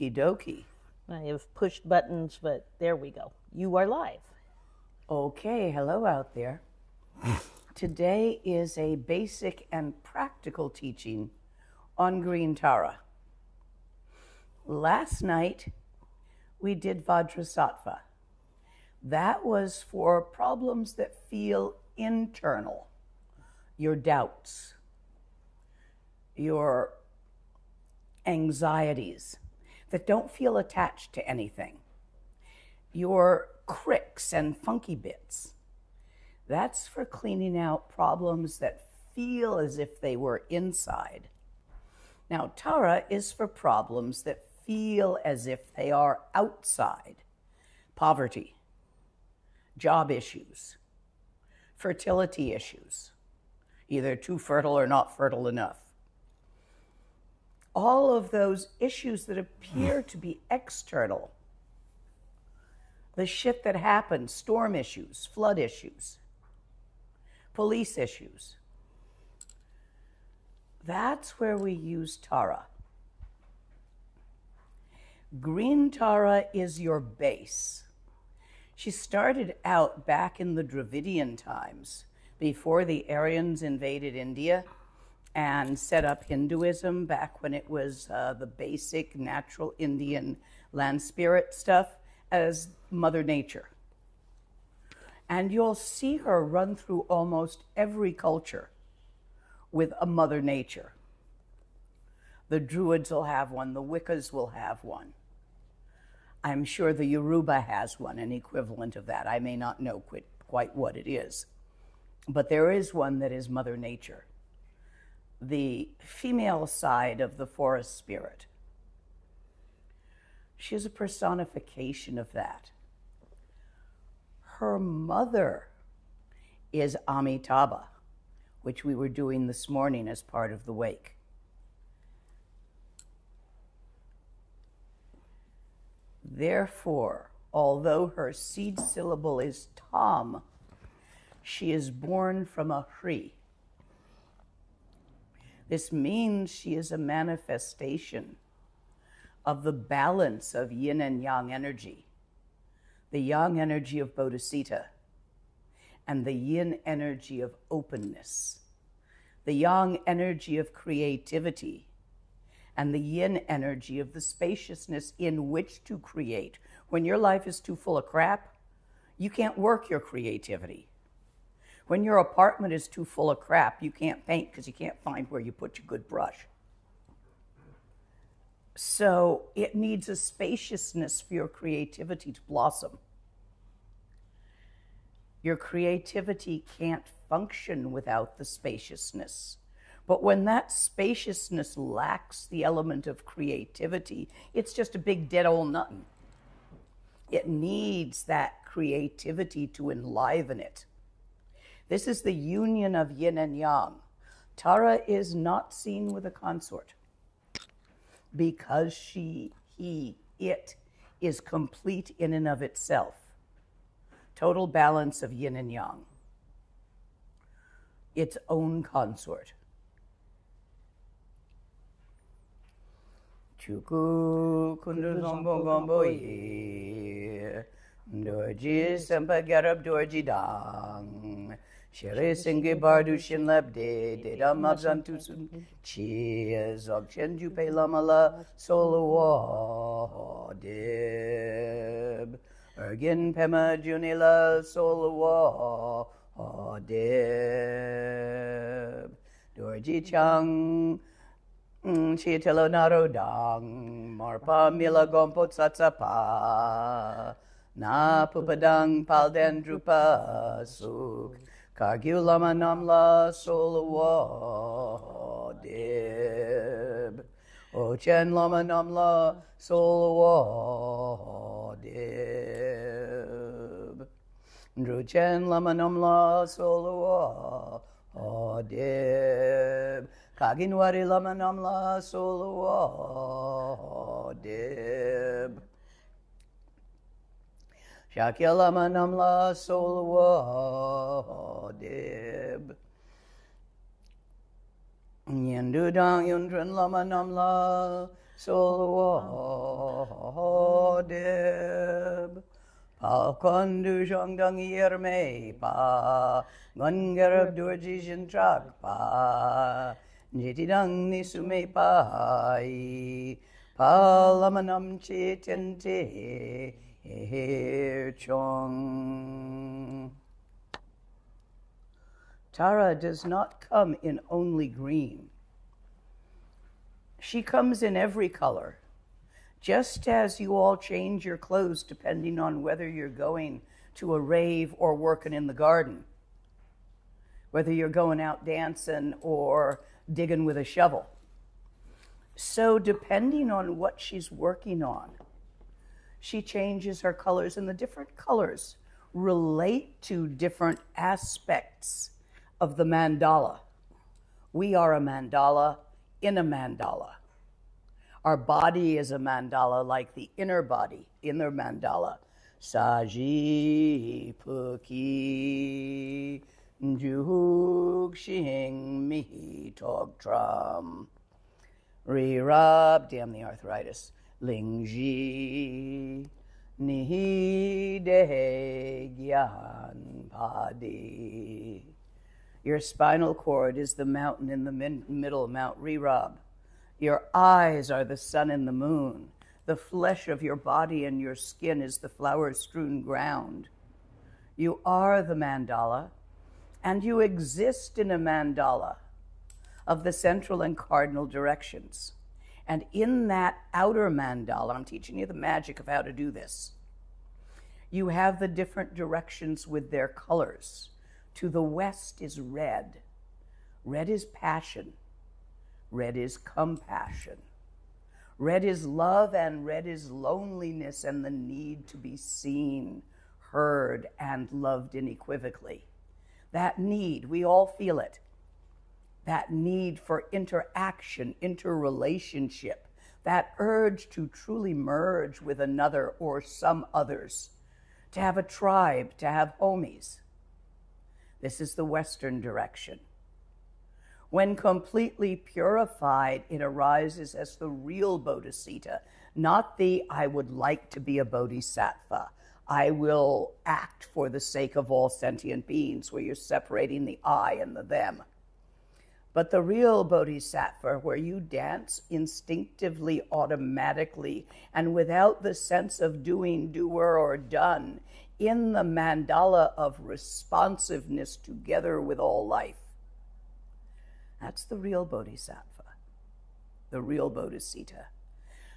Okie dokie. I have pushed buttons, but there we go. You are live. Okay, hello out there. Today is a basic and practical teaching on Green Tara. Last night we did Vajrasattva. That was for problems that feel internal, your doubts, your anxieties that don't feel attached to anything, your cricks and funky bits. That's for cleaning out problems that feel as if they were inside. Now, Tara is for problems that feel as if they are outside poverty, job issues, fertility issues, either too fertile or not fertile enough. All of those issues that appear to be external. The shit that happens, storm issues, flood issues, police issues. That's where we use Tara. Green Tara is your base. She started out back in the Dravidian times, before the Aryans invaded India and set up Hinduism back when it was uh, the basic natural Indian land spirit stuff as Mother Nature. And you'll see her run through almost every culture with a Mother Nature. The Druids will have one, the Wiccas will have one. I'm sure the Yoruba has one, an equivalent of that. I may not know quite, quite what it is. But there is one that is Mother Nature, the female side of the forest spirit. She is a personification of that. Her mother is Amitabha, which we were doing this morning as part of the wake. Therefore, although her seed syllable is Tam, she is born from a Hri. This means she is a manifestation of the balance of yin and yang energy, the yang energy of Bodhicitta, and the yin energy of openness, the yang energy of creativity, and the yin energy of the spaciousness in which to create. When your life is too full of crap, you can't work your creativity. When your apartment is too full of crap, you can't paint because you can't find where you put your good brush. So it needs a spaciousness for your creativity to blossom. Your creativity can't function without the spaciousness. But when that spaciousness lacks the element of creativity, it's just a big dead old nothing. It needs that creativity to enliven it. This is the union of yin and yang. Tara is not seen with a consort because she, he, it is complete in and of itself. Total balance of yin and yang. Its own consort. Chuku gombo ye. Dorji sempa garab dorji dang. Shere singe bardu shin labde de dam abzantu sun chi zog chen ju pe lamala solo deb. Ergin pema junila solo deb. Dorji chang. Chi telo naro dang, marpa mila gompo tsatsapa, na pupadang palden drupa suk, kargyu lama namla solawa dib, ochen lama namla solawa dib, druchen lama namla solawa dib, Kaginwari lama namla solo dib. Shakya lama namla solo dib. Yendu dang yundran lama namla solo deb pa kondu jong dong yer me pa ngon gerab durji jin trak pa niti dang ni su me pa i pa lamanam chi ten te he chong Tara does not come in only green. She comes in every color. Just as you all change your clothes depending on whether you're going to a rave or working in the garden, whether you're going out dancing or digging with a shovel. So, depending on what she's working on, she changes her colors, and the different colors relate to different aspects of the mandala. We are a mandala in a mandala. Our body is a mandala like the inner body, inner mandala. Saji puki juk shing mi tog tram. Re-rub, damn the arthritis. Ling ji ni de gyan padi. Your spinal cord is the mountain in the min- middle, Mount Re-rub. Your eyes are the sun and the moon. The flesh of your body and your skin is the flower strewn ground. You are the mandala, and you exist in a mandala of the central and cardinal directions. And in that outer mandala, I'm teaching you the magic of how to do this. You have the different directions with their colors. To the west is red. Red is passion. Red is compassion. Red is love, and red is loneliness and the need to be seen, heard, and loved unequivocally. That need, we all feel it. That need for interaction, interrelationship, that urge to truly merge with another or some others, to have a tribe, to have homies. This is the Western direction. When completely purified, it arises as the real bodhisattva, not the I would like to be a bodhisattva. I will act for the sake of all sentient beings, where you're separating the I and the them. But the real bodhisattva, where you dance instinctively, automatically, and without the sense of doing, doer, or done, in the mandala of responsiveness together with all life. That's the real bodhisattva, the real bodhisattva.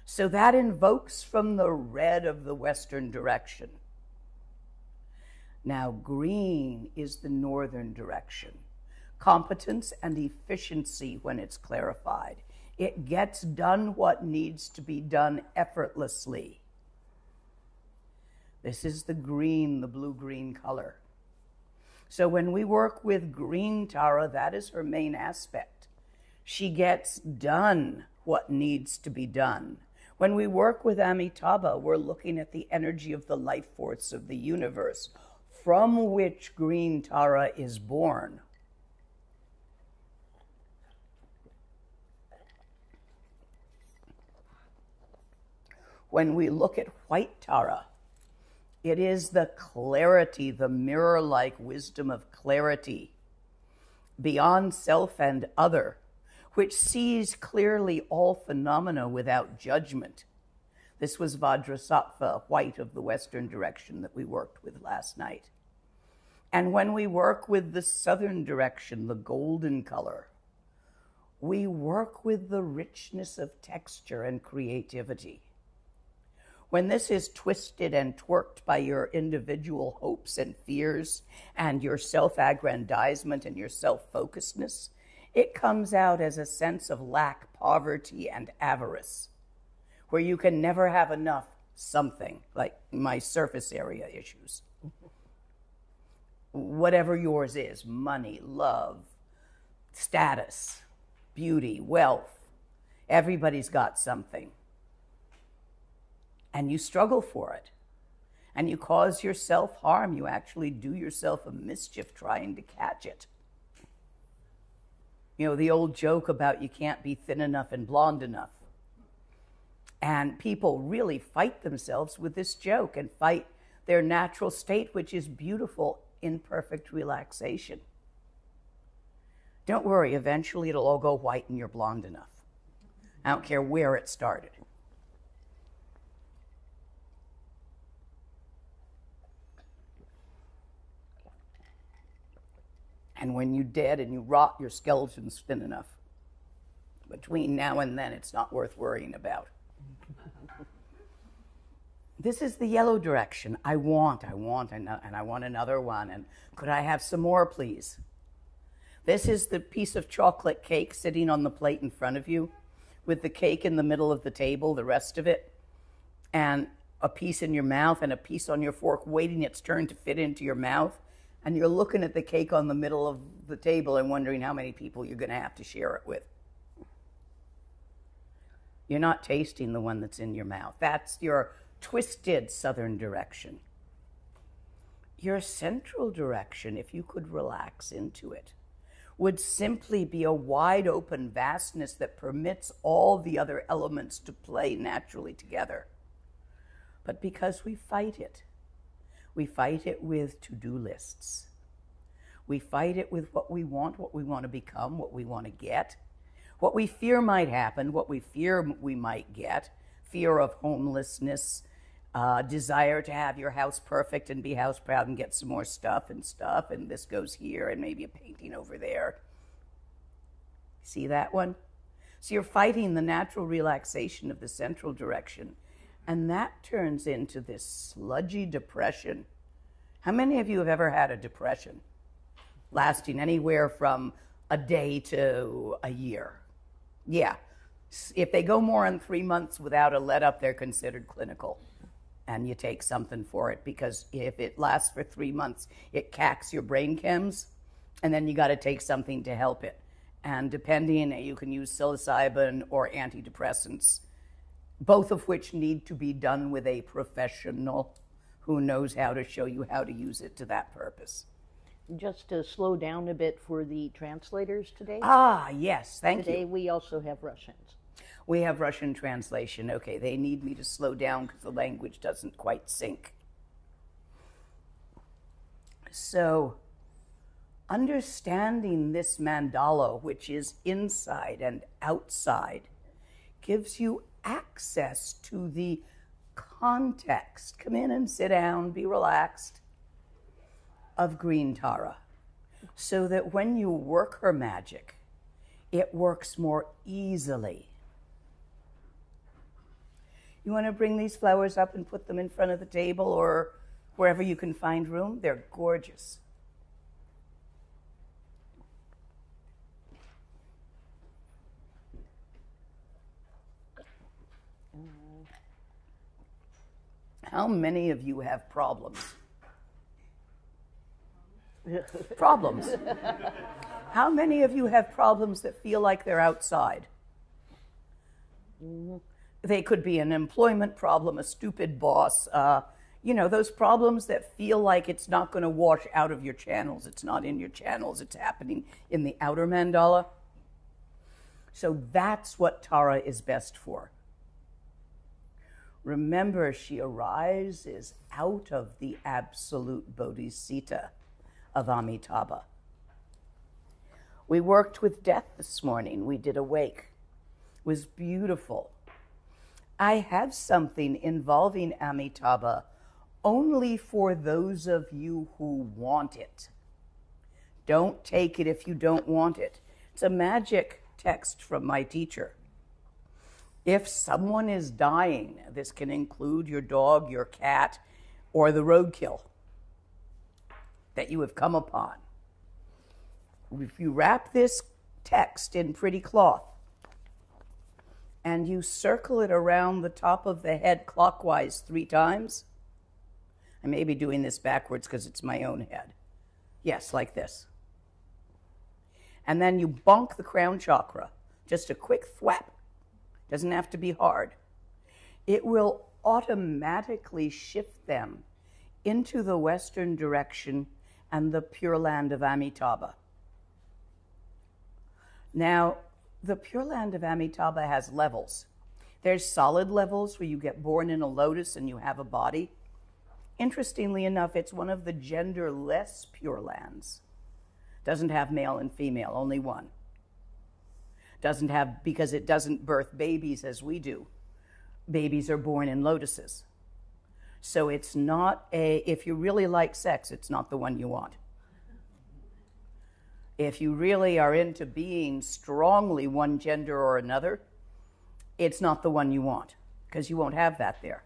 So that invokes from the red of the western direction. Now, green is the northern direction. Competence and efficiency when it's clarified. It gets done what needs to be done effortlessly. This is the green, the blue green color. So when we work with green Tara, that is her main aspect. She gets done what needs to be done. When we work with Amitabha, we're looking at the energy of the life force of the universe from which green Tara is born. When we look at white Tara, it is the clarity, the mirror like wisdom of clarity beyond self and other, which sees clearly all phenomena without judgment. This was Vajrasattva, white of the western direction that we worked with last night. And when we work with the southern direction, the golden color, we work with the richness of texture and creativity. When this is twisted and twerked by your individual hopes and fears and your self aggrandizement and your self focusedness, it comes out as a sense of lack, poverty, and avarice, where you can never have enough something, like my surface area issues. Whatever yours is money, love, status, beauty, wealth everybody's got something and you struggle for it and you cause yourself harm. You actually do yourself a mischief trying to catch it. You know, the old joke about you can't be thin enough and blonde enough. And people really fight themselves with this joke and fight their natural state, which is beautiful in perfect relaxation. Don't worry, eventually it'll all go white and you're blonde enough. I don't care where it started. And when you're dead and you rot, your skeleton's thin enough. Between now and then, it's not worth worrying about. this is the yellow direction. I want, I want, and I want another one. And could I have some more, please? This is the piece of chocolate cake sitting on the plate in front of you, with the cake in the middle of the table, the rest of it, and a piece in your mouth and a piece on your fork, waiting its turn to fit into your mouth and you're looking at the cake on the middle of the table and wondering how many people you're going to have to share it with. You're not tasting the one that's in your mouth. That's your twisted southern direction. Your central direction, if you could relax into it, would simply be a wide open vastness that permits all the other elements to play naturally together. But because we fight it, we fight it with to do lists. We fight it with what we want, what we want to become, what we want to get, what we fear might happen, what we fear we might get fear of homelessness, uh, desire to have your house perfect and be house proud and get some more stuff and stuff, and this goes here and maybe a painting over there. See that one? So you're fighting the natural relaxation of the central direction and that turns into this sludgy depression. How many of you have ever had a depression lasting anywhere from a day to a year? Yeah. If they go more than three months without a let up, they're considered clinical. And you take something for it because if it lasts for three months, it cacks your brain chems, and then you got to take something to help it. And depending, you can use psilocybin or antidepressants both of which need to be done with a professional who knows how to show you how to use it to that purpose. Just to slow down a bit for the translators today. Ah, yes, thank today you. Today we also have Russians. We have Russian translation. Okay, they need me to slow down because the language doesn't quite sync. So, understanding this mandala, which is inside and outside, gives you access to the context. Come in and sit down, be relaxed, of Green Tara, so that when you work her magic, it works more easily. You want to bring these flowers up and put them in front of the table or wherever you can find room? They're gorgeous. How many of you have problems? problems. How many of you have problems that feel like they're outside? They could be an employment problem, a stupid boss, uh, you know, those problems that feel like it's not going to wash out of your channels. It's not in your channels, it's happening in the outer mandala. So that's what Tara is best for. Remember, she arises out of the absolute bodhisattva of Amitabha. We worked with death this morning. We did a wake. It was beautiful. I have something involving Amitabha only for those of you who want it. Don't take it if you don't want it. It's a magic text from my teacher. If someone is dying, this can include your dog, your cat, or the roadkill that you have come upon. If you wrap this text in pretty cloth and you circle it around the top of the head clockwise three times, I may be doing this backwards because it's my own head. Yes, like this. And then you bonk the crown chakra, just a quick thwap doesn't have to be hard. It will automatically shift them into the western direction and the pure land of Amitabha. Now, the pure land of Amitabha has levels. There's solid levels where you get born in a lotus and you have a body. Interestingly enough, it's one of the genderless pure lands. Doesn't have male and female, only one. Doesn't have, because it doesn't birth babies as we do. Babies are born in lotuses. So it's not a, if you really like sex, it's not the one you want. If you really are into being strongly one gender or another, it's not the one you want because you won't have that there.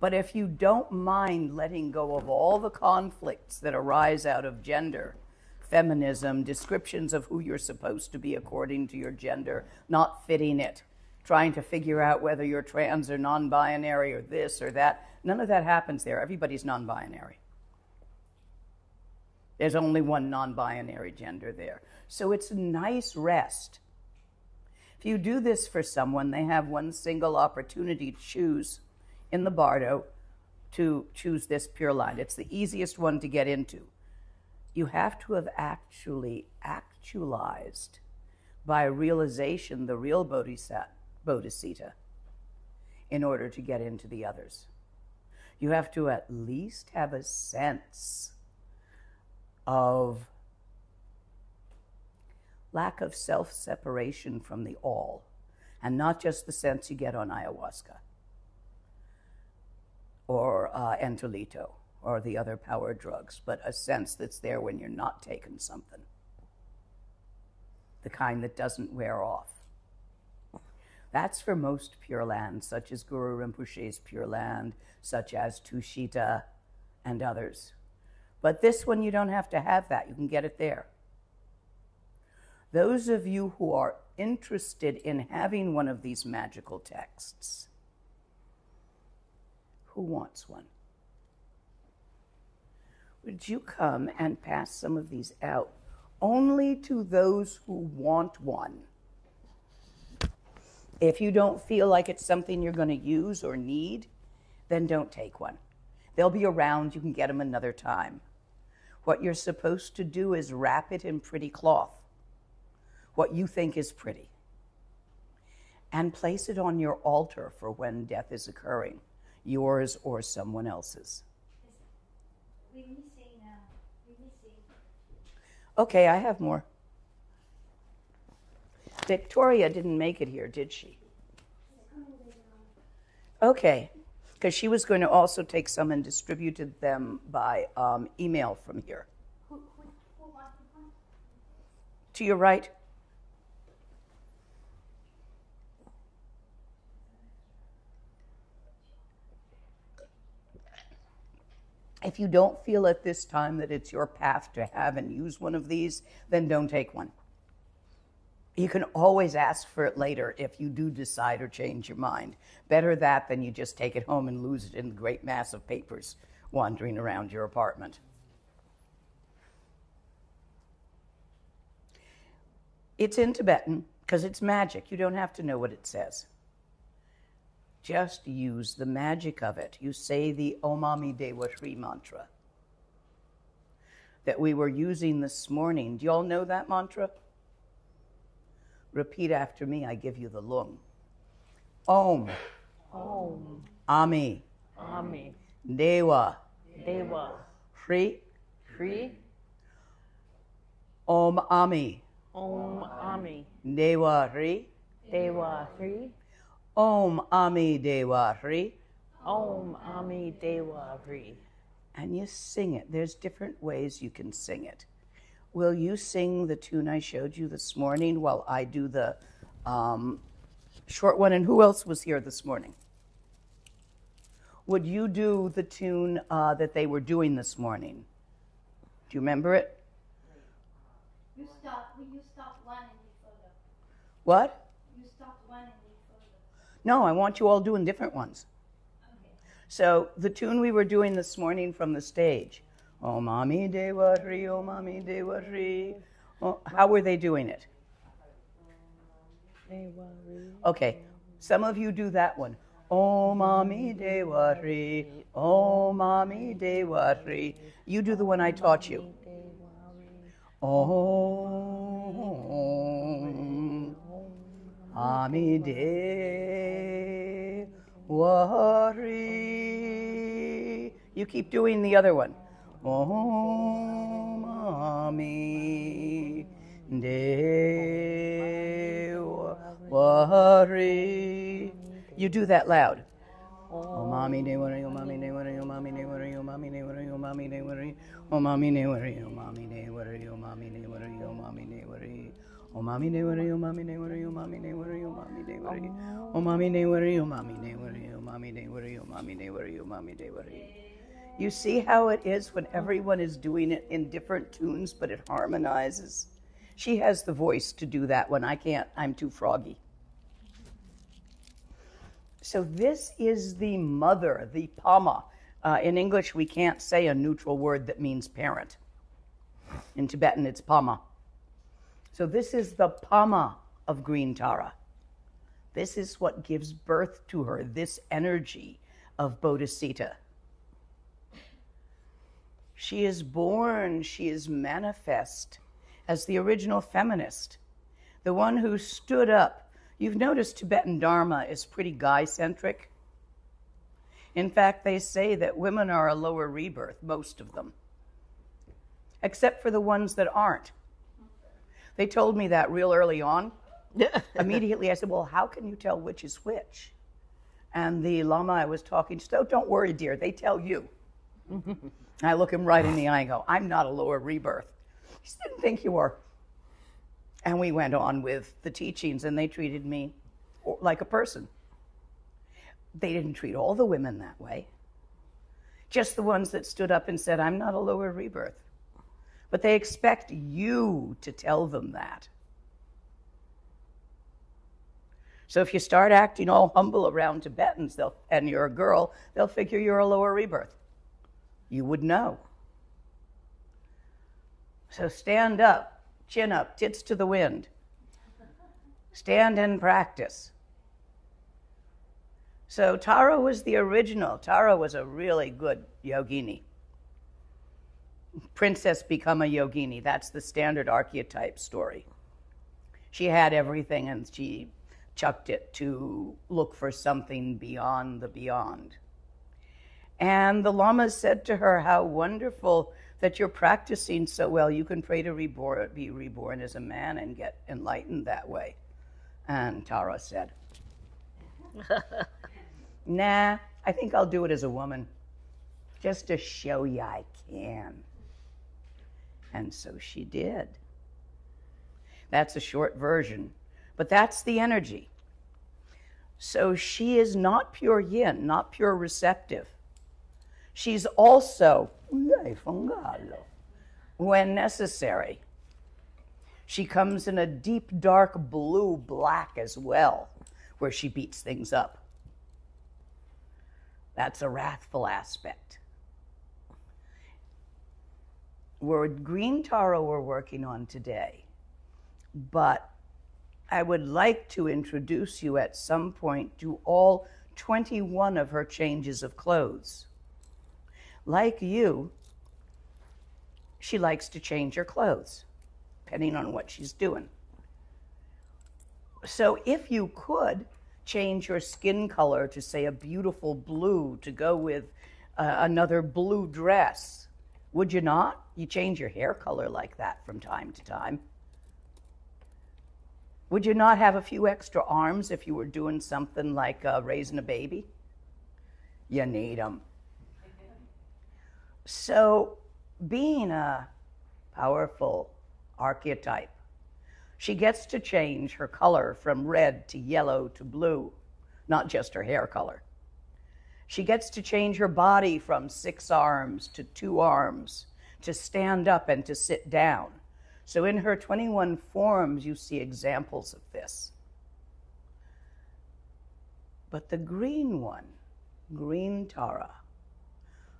But if you don't mind letting go of all the conflicts that arise out of gender, feminism, descriptions of who you're supposed to be according to your gender, not fitting it, trying to figure out whether you're trans or non binary or this or that, none of that happens there. Everybody's non binary. There's only one non binary gender there. So it's a nice rest. If you do this for someone, they have one single opportunity to choose in the Bardo to choose this pure line. It's the easiest one to get into. You have to have actually actualized by realization the real bodhisattva in order to get into the others. You have to at least have a sense of lack of self separation from the all, and not just the sense you get on ayahuasca or uh, Entolito or the other power drugs, but a sense that's there when you're not taking something. The kind that doesn't wear off. That's for most Pure Land, such as Guru Rinpoche's Pure Land, such as Tushita and others. But this one, you don't have to have that. You can get it there. Those of you who are interested in having one of these magical texts, who wants one? Would you come and pass some of these out only to those who want one? If you don't feel like it's something you're going to use or need, then don't take one. They'll be around, you can get them another time. What you're supposed to do is wrap it in pretty cloth, what you think is pretty, and place it on your altar for when death is occurring, yours or someone else's. Okay, I have more. Victoria didn't make it here, did she? Okay because she was going to also take some and distributed them by um, email from here. To your right. If you don't feel at this time that it's your path to have and use one of these, then don't take one. You can always ask for it later if you do decide or change your mind. Better that than you just take it home and lose it in the great mass of papers wandering around your apartment. It's in Tibetan because it's magic. You don't have to know what it says. Just use the magic of it. You say the Omami Dewa Shri mantra that we were using this morning. Do you all know that mantra? Repeat after me. I give you the lung. Om. Om. Ami. Ami. Dewa. Dewa. Shri. Shri. Om Ami. Om Ami. Dewa Shri. Dewa Shri. Om Ami Dewa Shri. Om Ami Dewa Shri. And you sing it. There's different ways you can sing it. Will you sing the tune I showed you this morning while I do the um, short one? And who else was here this morning? Would you do the tune uh, that they were doing this morning? Do you remember it? You stop. You stop one and leave further. What? You stop one and leave further. No, I want you all doing different ones. So the tune we were doing this morning from the stage. Oh, mommy dewa shri, oh, mommy dewa shri. Oh, how were they doing it? Okay, some of you do that one. Oh, mommy dewa shri, oh, mommy dewa shri. You do the one I taught you. Oh, Amide Wari. You keep doing the other one. Om Ami De Wari. You do that loud. Oh mommy ne worry, oh mommy ne worry, oh mommy ne worry, oh mommy ne worry, oh mommy ne worry, oh mommy ne worry, oh mommy ne worry, oh mommy ne worry, oh mommy ne worry. Oh mommy ne oh mommy ne worry, oh mommy ne oh mommy ne. Oh mommy ne oh mommy ne oh mommy ne oh mommy ne oh mommy ne worry. You see how it is when everyone is doing it in different tunes, but it harmonizes. She has the voice to do that when I can't. I'm too froggy. So this is the mother, the pama. Uh, in English, we can't say a neutral word that means parent. In Tibetan, it's pama. So this is the pama of Green Tara. This is what gives birth to her, this energy of Bodhicitta. She is born, she is manifest as the original feminist, the one who stood up You've noticed Tibetan Dharma is pretty guy centric. In fact, they say that women are a lower rebirth, most of them, except for the ones that aren't. They told me that real early on. Immediately, I said, Well, how can you tell which is which? And the Lama I was talking to Oh, don't worry, dear, they tell you. I look him right in the eye and go, I'm not a lower rebirth. He didn't think you were. And we went on with the teachings, and they treated me like a person. They didn't treat all the women that way, just the ones that stood up and said, I'm not a lower rebirth. But they expect you to tell them that. So if you start acting all humble around Tibetans and you're a girl, they'll figure you're a lower rebirth. You would know. So stand up chin up, tits to the wind. Stand and practice. So Tara was the original. Tara was a really good yogini. Princess become a yogini. That's the standard archetype story. She had everything and she chucked it to look for something beyond the beyond. And the Lama said to her, How wonderful that you're practicing so well, you can pray to reborn, be reborn as a man and get enlightened that way. And Tara said, Nah, I think I'll do it as a woman, just to show you I can. And so she did. That's a short version, but that's the energy. So she is not pure yin, not pure receptive. She's also when necessary. She comes in a deep, dark blue black as well, where she beats things up. That's a wrathful aspect. We're green Tara we're working on today, but I would like to introduce you at some point to all 21 of her changes of clothes. Like you, she likes to change her clothes, depending on what she's doing. So if you could change your skin color to, say, a beautiful blue to go with uh, another blue dress, would you not? You change your hair color like that from time to time. Would you not have a few extra arms if you were doing something like uh, raising a baby? You need them. So being a powerful archetype. She gets to change her color from red to yellow to blue, not just her hair color. She gets to change her body from six arms to two arms, to stand up and to sit down. So in her 21 forms, you see examples of this. But the green one, green Tara,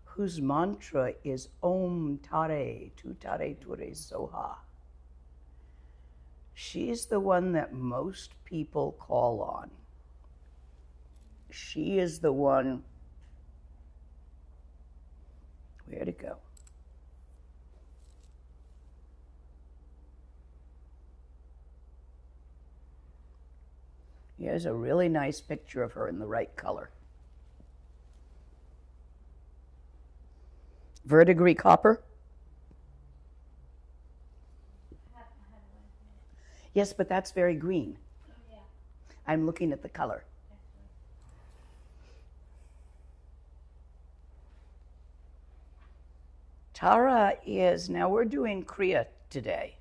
whose mantra is Om Tare, Tu Tare Ture Soha. She's the one that most people call on. She is the one. Where to go? Here's a really nice picture of her in the right color. Verdigris copper? Yes, but that's very green. Oh, I'm looking at the color. Tara is, now we're doing Kriya today.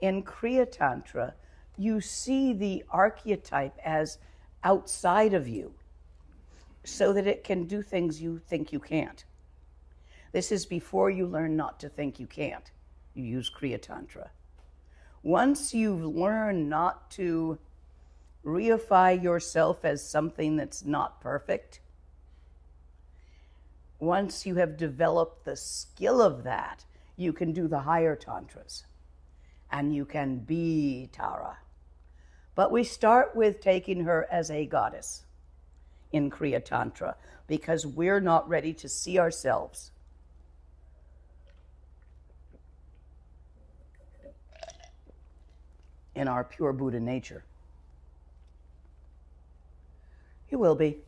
In Kriya Tantra, you see the archetype as outside of you so that it can do things you think you can't. This is before you learn not to think you can't. You use Kriya Tantra. Once you've learned not to reify yourself as something that's not perfect, once you have developed the skill of that, you can do the higher tantras and you can be Tara. But we start with taking her as a goddess in Kriya Tantra because we're not ready to see ourselves. In our pure Buddha nature. You will be.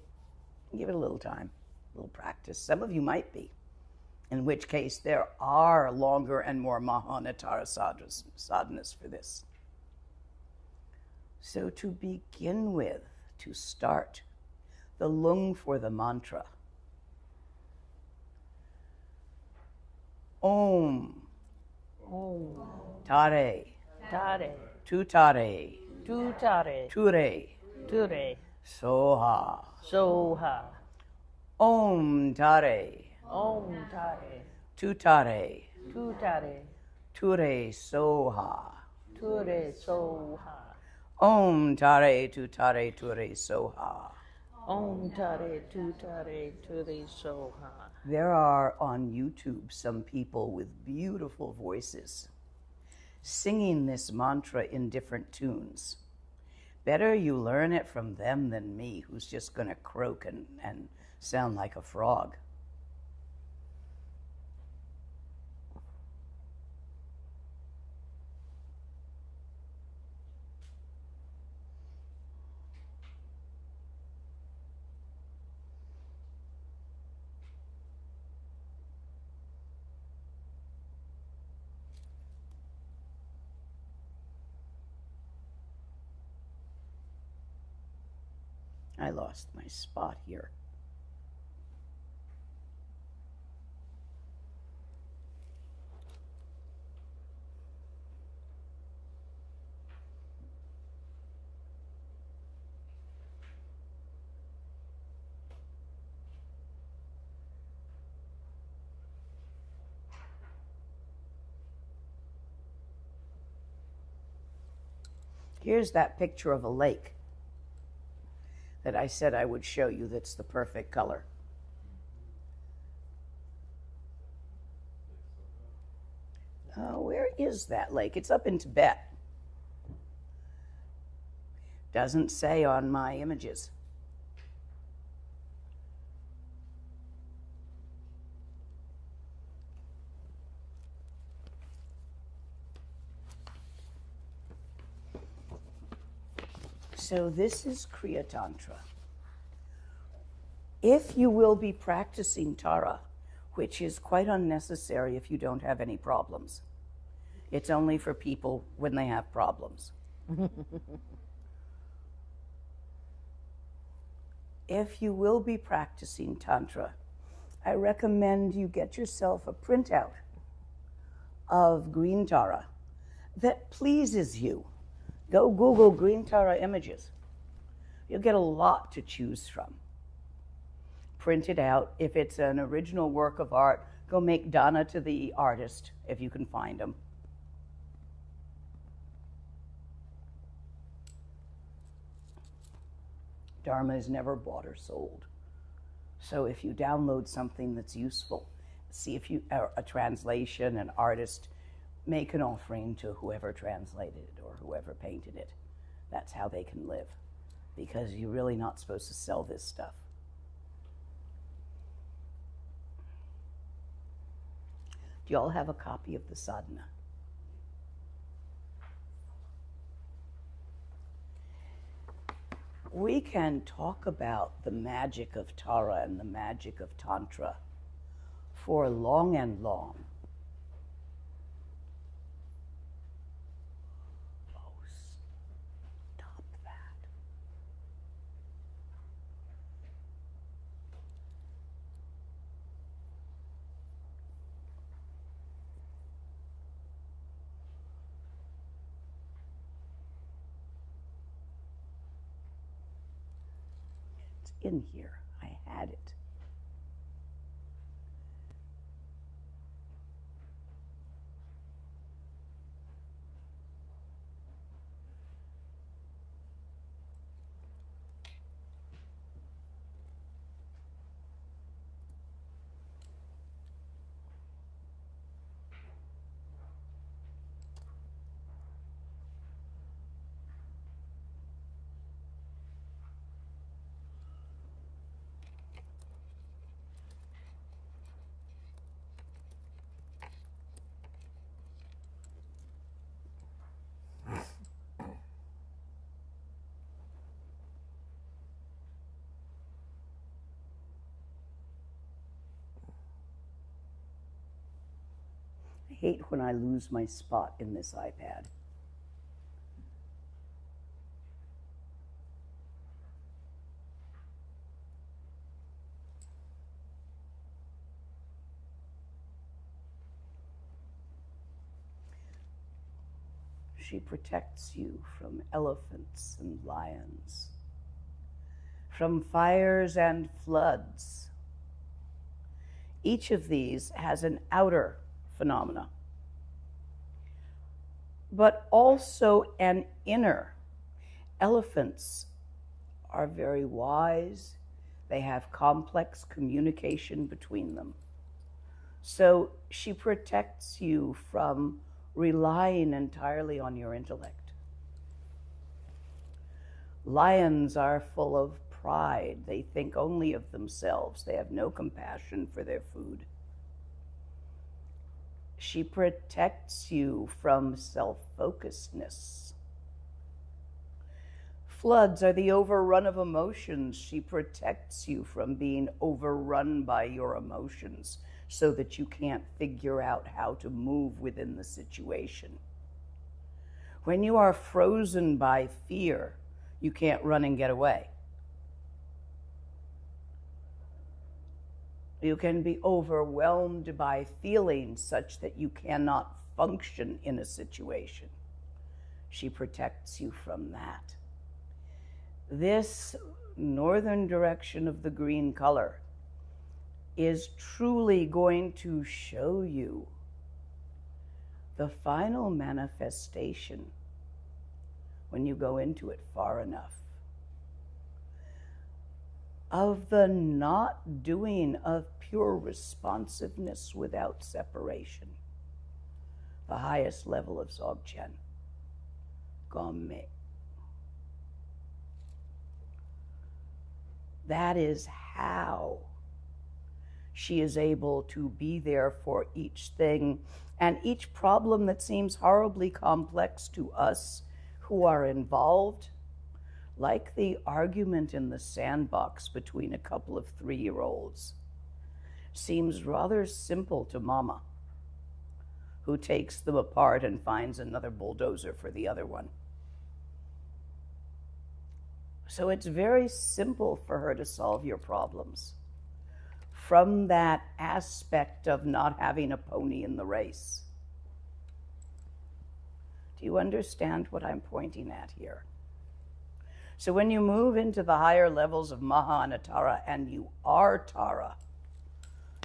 Give it a little time, little practice. Some of you might be, in which case there are longer and more Mahanatara sadhanas, sadhanas for this. So, to begin with, to start, the lung for the mantra Om Om. Tare Tare. Tutare Tutare. Ture Ture. Soha Soha. Om Tare Om Tare. Tutare Tutare. Ture Soha Ture Soha. Om Tare Tutare Ture Soha. Om Tare Tutare Ture Soha. There are on YouTube some people with beautiful voices singing this mantra in different tunes. Better you learn it from them than me, who's just going to croak and, and sound like a frog. I lost my spot here. Here's that picture of a lake that I said I would show you that's the perfect color. Uh, where is that lake? It's up in Tibet. Doesn't say on my images. So, this is Kriya Tantra. If you will be practicing Tara, which is quite unnecessary if you don't have any problems, it's only for people when they have problems. if you will be practicing Tantra, I recommend you get yourself a printout of green Tara that pleases you. Go Google green Tara images. You'll get a lot to choose from. Print it out. If it's an original work of art, go make Dana to the artist if you can find them. Dharma is never bought or sold. So if you download something that's useful, see if you a translation, an artist, make an offering to whoever translated it or whoever painted it. That's how they can live. Because you're really not supposed to sell this stuff. Do you all have a copy of the sadhana? we can talk about the magic of Tara and the magic of Tantra for long and long. Oh, stop that. It's in here. I had it. I hate when I lose my spot in this iPad. She protects you from elephants and lions, from fires and floods. Each of these has an outer phenomena, but also an inner. Elephants are very wise, they have complex communication between them. So she protects you from relying entirely on your intellect. Lions are full of pride. They think only of themselves. They have no compassion for their food. She protects you from self focusedness. Floods are the overrun of emotions. She protects you from being overrun by your emotions so that you can't figure out how to move within the situation. When you are frozen by fear, you can't run and get away. You can be overwhelmed by feelings such that you cannot function in a situation. She protects you from that. This northern direction of the green color is truly going to show you the final manifestation when you go into it far enough of the not doing of pure responsiveness without separation. The highest level of Dzogchen. Gomme. That is how she is able to be there for each thing and each problem that seems horribly complex to us who are involved, like the argument in the sandbox between a couple of three year olds, seems rather simple to Mama, who takes them apart and finds another bulldozer for the other one. So it's very simple for her to solve your problems from that aspect of not having a pony in the race. Do you understand what I'm pointing at here? So when you move into the higher levels of Maha and Tara and you are Tara,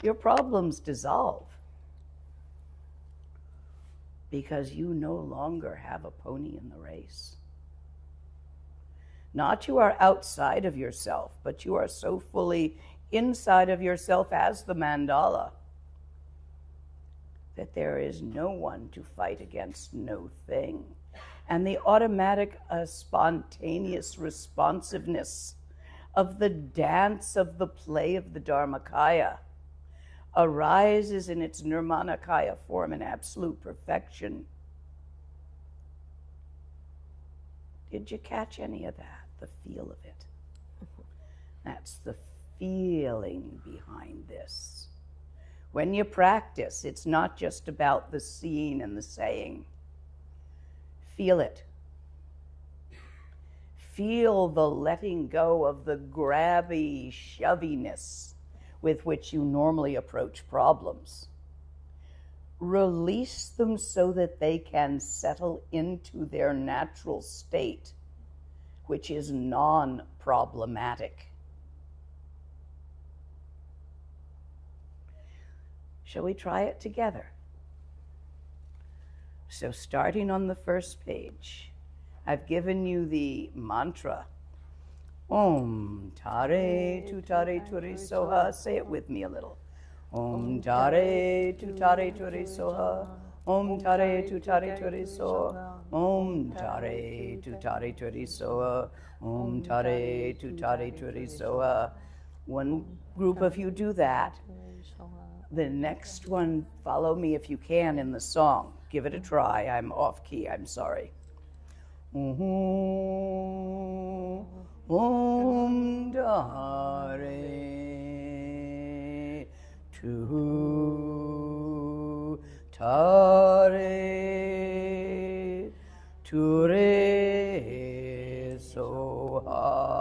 your problems dissolve because you no longer have a pony in the race. Not you are outside of yourself, but you are so fully inside of yourself as the mandala that there is no one to fight against no thing. And the automatic, uh, spontaneous responsiveness of the dance of the play of the Dharmakaya arises in its Nirmanakaya form in absolute perfection. Did you catch any of that? The feel of it? That's the feeling behind this. When you practice, it's not just about the seeing and the saying. Feel it. Feel the letting go of the grabby shoviness with which you normally approach problems. Release them so that they can settle into their natural state, which is non problematic. Shall we try it together? So, starting on the first page, I've given you the mantra Om Tare Tutare Turi Soha. Say it with me a little. Om Tare Tutare Turi Soha. Om Tare Tutare Turi Soha. Om Tare Tutare Turi Soha. Om Tare Tutare Turi Soha. One group of you do that. The next one, follow me if you can in the song. Give it a try. I'm off key. I'm sorry. Mm-hmm. Om Om Dare Tu Tare Ture Soha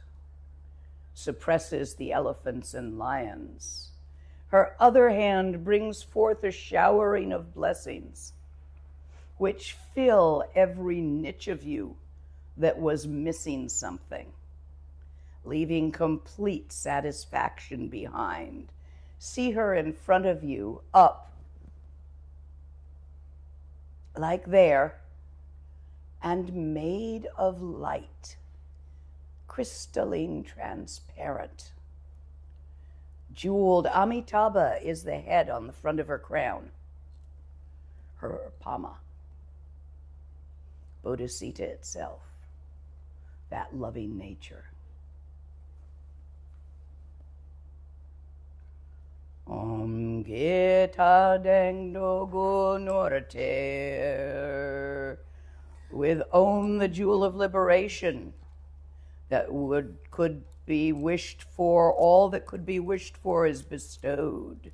suppresses the elephants and lions. Her other hand brings forth a showering of blessings, which fill every niche of you that was missing something, leaving complete satisfaction behind. See her in front of you, up, like there, and made of light, crystalline transparent. Jeweled Amitabha is the head on the front of her crown, her pama. Bodhicitta itself, that loving nature. Om Gita Deng Dogu Norte with Om the jewel of liberation that would could be wished for, all that could be wished for is bestowed.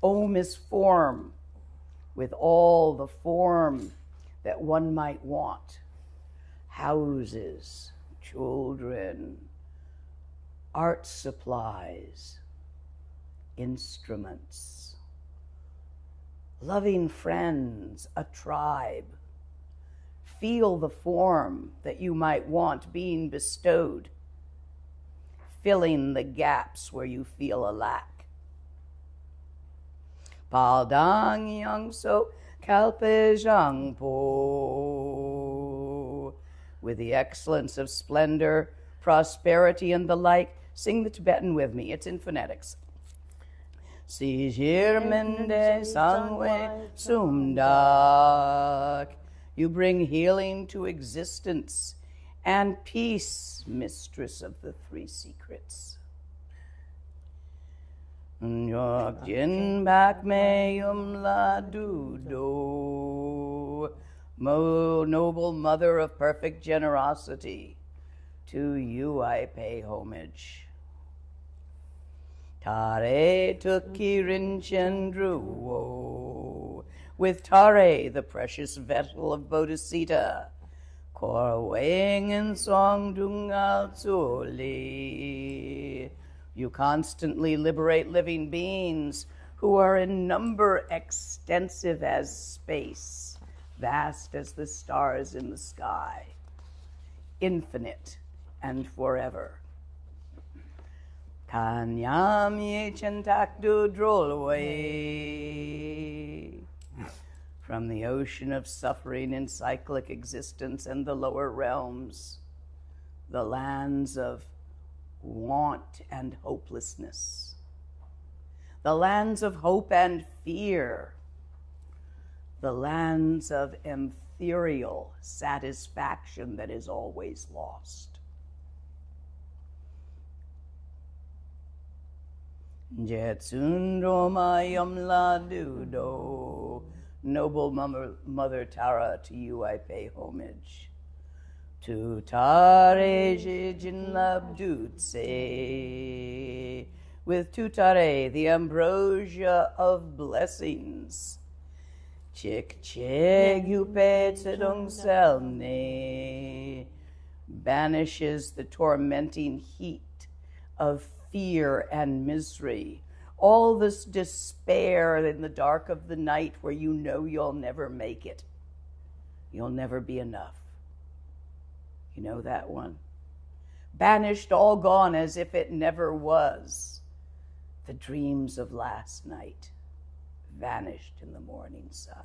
Om is form, with all the form that one might want houses, children, art supplies, instruments, loving friends, a tribe. Feel the form that you might want being bestowed filling the gaps where you feel a lack. Padang yang so kalpe po. With the excellence of splendor, prosperity, and the like, sing the Tibetan with me. It's in phonetics. Sijir mende sangwe sumdak. You bring healing to existence and peace, mistress of the three secrets. Jin bak meum la dudo, Mo noble mother of perfect generosity, to you I pay homage. Tare tuki rinchendruo, with Tare, the precious vessel of Bodhicitta, Korweng and Song Dungal Tsuli. You constantly liberate living beings who are in number extensive as space, vast as the stars in the sky, infinite and forever. Kanyam ye chentakdu drolaway from the ocean of suffering in cyclic existence and the lower realms, the lands of want and hopelessness, the lands of hope and fear, the lands of ethereal satisfaction that is always lost. Noble mother, mother Tara, to you I pay homage. To Tare Jin Labdutse, with Tutare, the ambrosia of blessings. Chik cheg yupe tzedong selne, banishes the tormenting heat of fear and misery, all this despair in the dark of the night where you know you'll never make it. You'll never be enough. You know that one? Banished, all gone as if it never was. The dreams of last night vanished in the morning sun.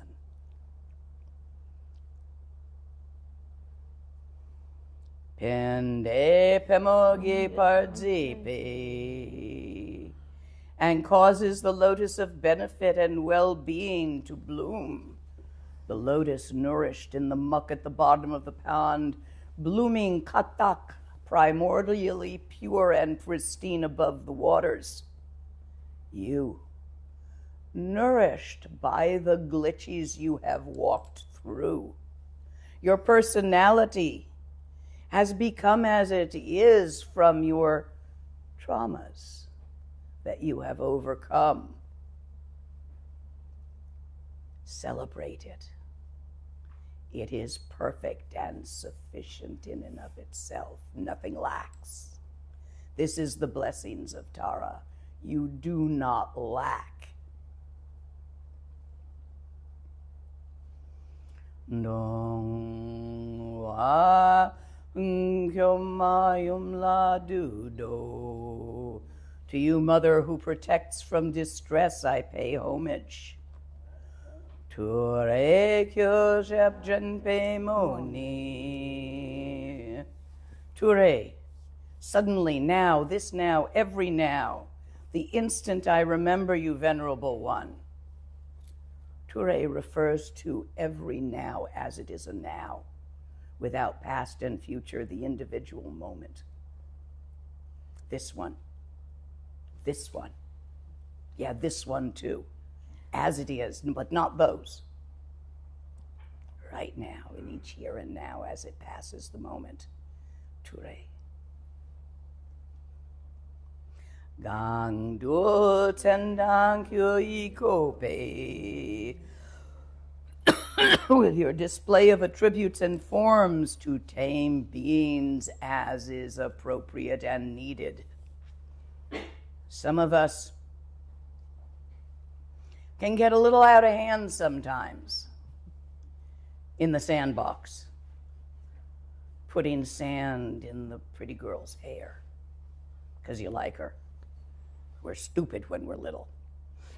Pende pemogi pardzipe, and causes the lotus of benefit and well being to bloom. The lotus nourished in the muck at the bottom of the pond, blooming katak, primordially pure and pristine above the waters. You, nourished by the glitches you have walked through. Your personality has become as it is from your traumas that you have overcome. Celebrate it. It is perfect and sufficient in and of itself. Nothing lacks. This is the blessings of Tara. You do not lack. Dong wa Kyom la do do. To you, mother who protects from distress, I pay homage. Ture kyo pe moni. Ture, suddenly, now, this now, every now, the instant I remember you, venerable one. Ture refers to every now as it is a now without past and future, the individual moment. This one. This one. Yeah, this one too. As it is, but not those. Right now, in each here and now, as it passes the moment. Ture. Gang du tendang kyo ikope with your display of attributes and forms to tame beings as is appropriate and needed. Some of us can get a little out of hand sometimes in the sandbox, putting sand in the pretty girl's hair because you like her. We're stupid when we're little.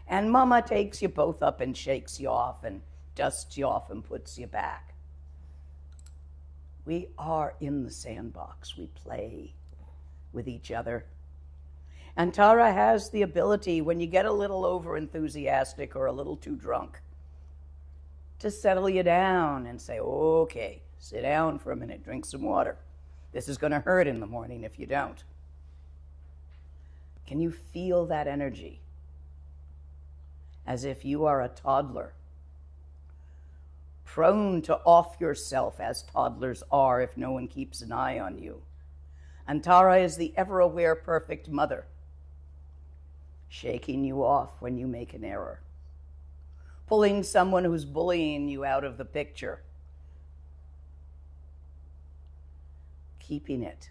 And mama takes you both up and shakes you off and dusts you off and puts you back. We are in the sandbox. We play with each other. And Tara has the ability, when you get a little over enthusiastic or a little too drunk, to settle you down and say, okay, sit down for a minute, drink some water. This is going to hurt in the morning if you don't. Can you feel that energy? As if you are a toddler prone to off yourself as toddlers are if no one keeps an eye on you. And Tara is the ever aware perfect mother, shaking you off when you make an error, pulling someone who's bullying you out of the picture, keeping it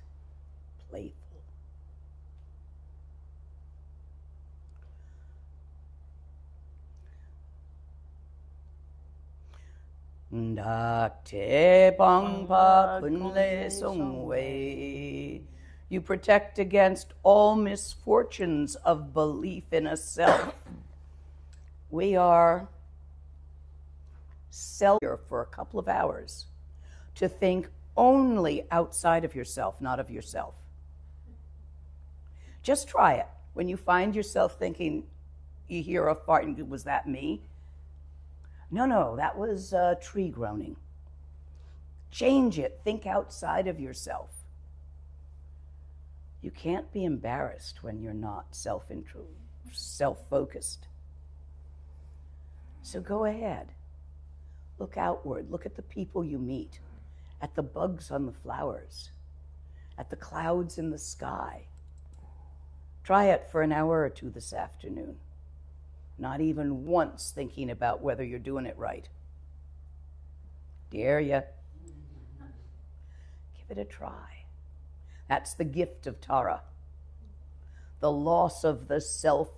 playful. Dakte pangpa kunle songwei. You protect against all misfortunes of belief in a self. We are self for a couple of hours to think only outside of yourself, not of yourself. Just try it. When you find yourself thinking, you hear a fart, and was that me? No, no, that was a tree groaning. Change it. Think outside of yourself. You can't be embarrassed when you're not self self focused. So go ahead. Look outward. Look at the people you meet, at the bugs on the flowers, at the clouds in the sky. Try it for an hour or two this afternoon not even once thinking about whether you're doing it right. Dare you? Give it a try. That's the gift of Tara. The loss of the self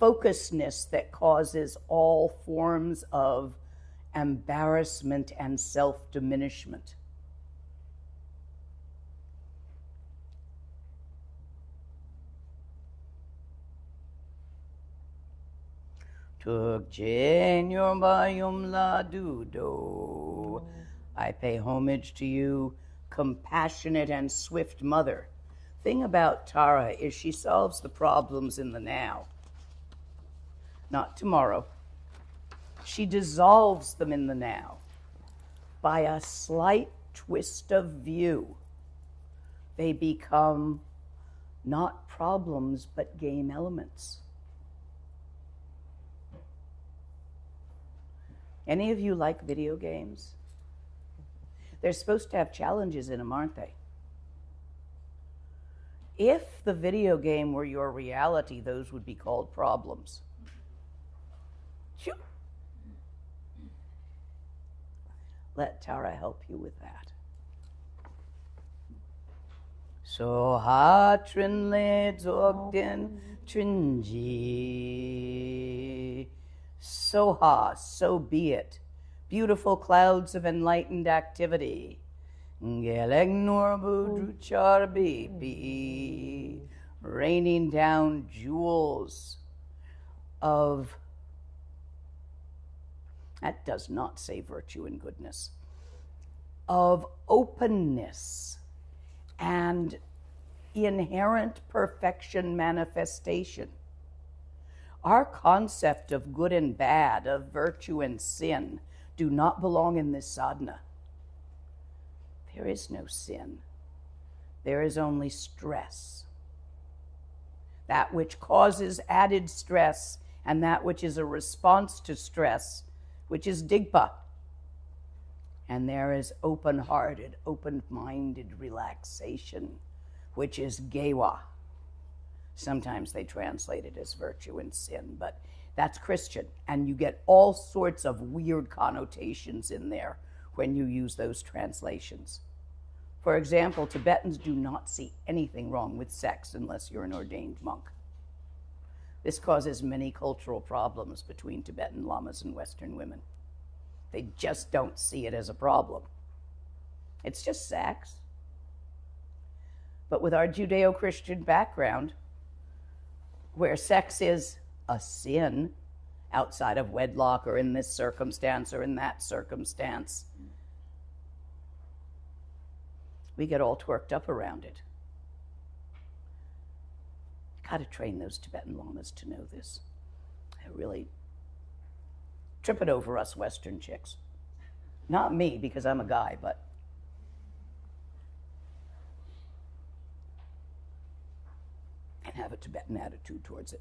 focusedness that causes all forms of embarrassment and self diminishment. Tukjenyorbayum la dudo. I pay homage to you, compassionate and swift mother. Thing about Tara is she solves the problems in the now, not tomorrow. She dissolves them in the now by a slight twist of view. They become not problems but game elements. Any of you like video games? They're supposed to have challenges in them, aren't they? If the video game were your reality, those would be called problems. Let Tara help you with that. So ha trinle dzogden trinji. So ha, so be it. Beautiful clouds of enlightened activity. Hmm. Raining down jewels of. That does not say virtue and goodness. Of openness and inherent perfection manifestation our concept of good and bad, of virtue and sin, do not belong in this sadhana. There is no sin, there is only stress. That which causes added stress and that which is a response to stress, which is digpa. And there is open hearted, open minded relaxation, which is gewa. Sometimes they translate it as virtue and sin, but that's Christian. And you get all sorts of weird connotations in there when you use those translations. For example, Tibetans do not see anything wrong with sex unless you're an ordained monk. This causes many cultural problems between Tibetan lamas and Western women. They just don't see it as a problem. It's just sex. But with our Judeo Christian background, where sex is a sin outside of wedlock or in this circumstance or in that circumstance. We get all twerked up around it. Got to train those Tibetan lamas to know this. They really trip it over us Western chicks. Not me, because I'm a guy, but And have a Tibetan attitude towards it.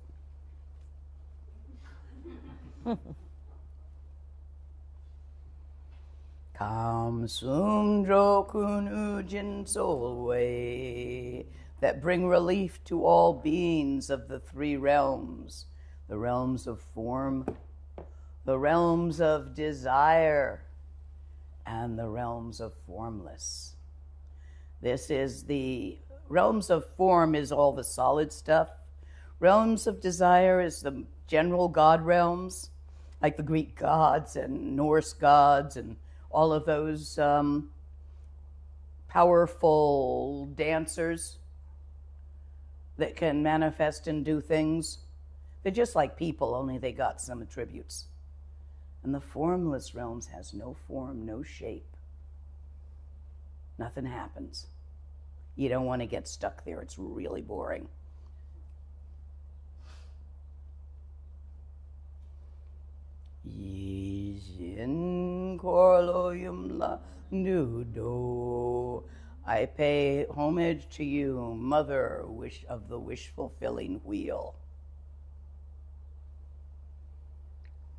Kam sum drokun ujin solway that bring relief to all beings of the three realms the realms of form, the realms of desire, and the realms of formless. This is the realms of form is all the solid stuff. Realms of desire is the general god realms, like the Greek gods and Norse gods and all of those um, powerful dancers that can manifest and do things. They're just like people, only they got some attributes. And the formless realms has no form, no shape. Nothing happens. You don't want to get stuck there, it's really boring. Yijin Korloyum La Nudo. I pay homage to you, mother wish of the wish fulfilling wheel.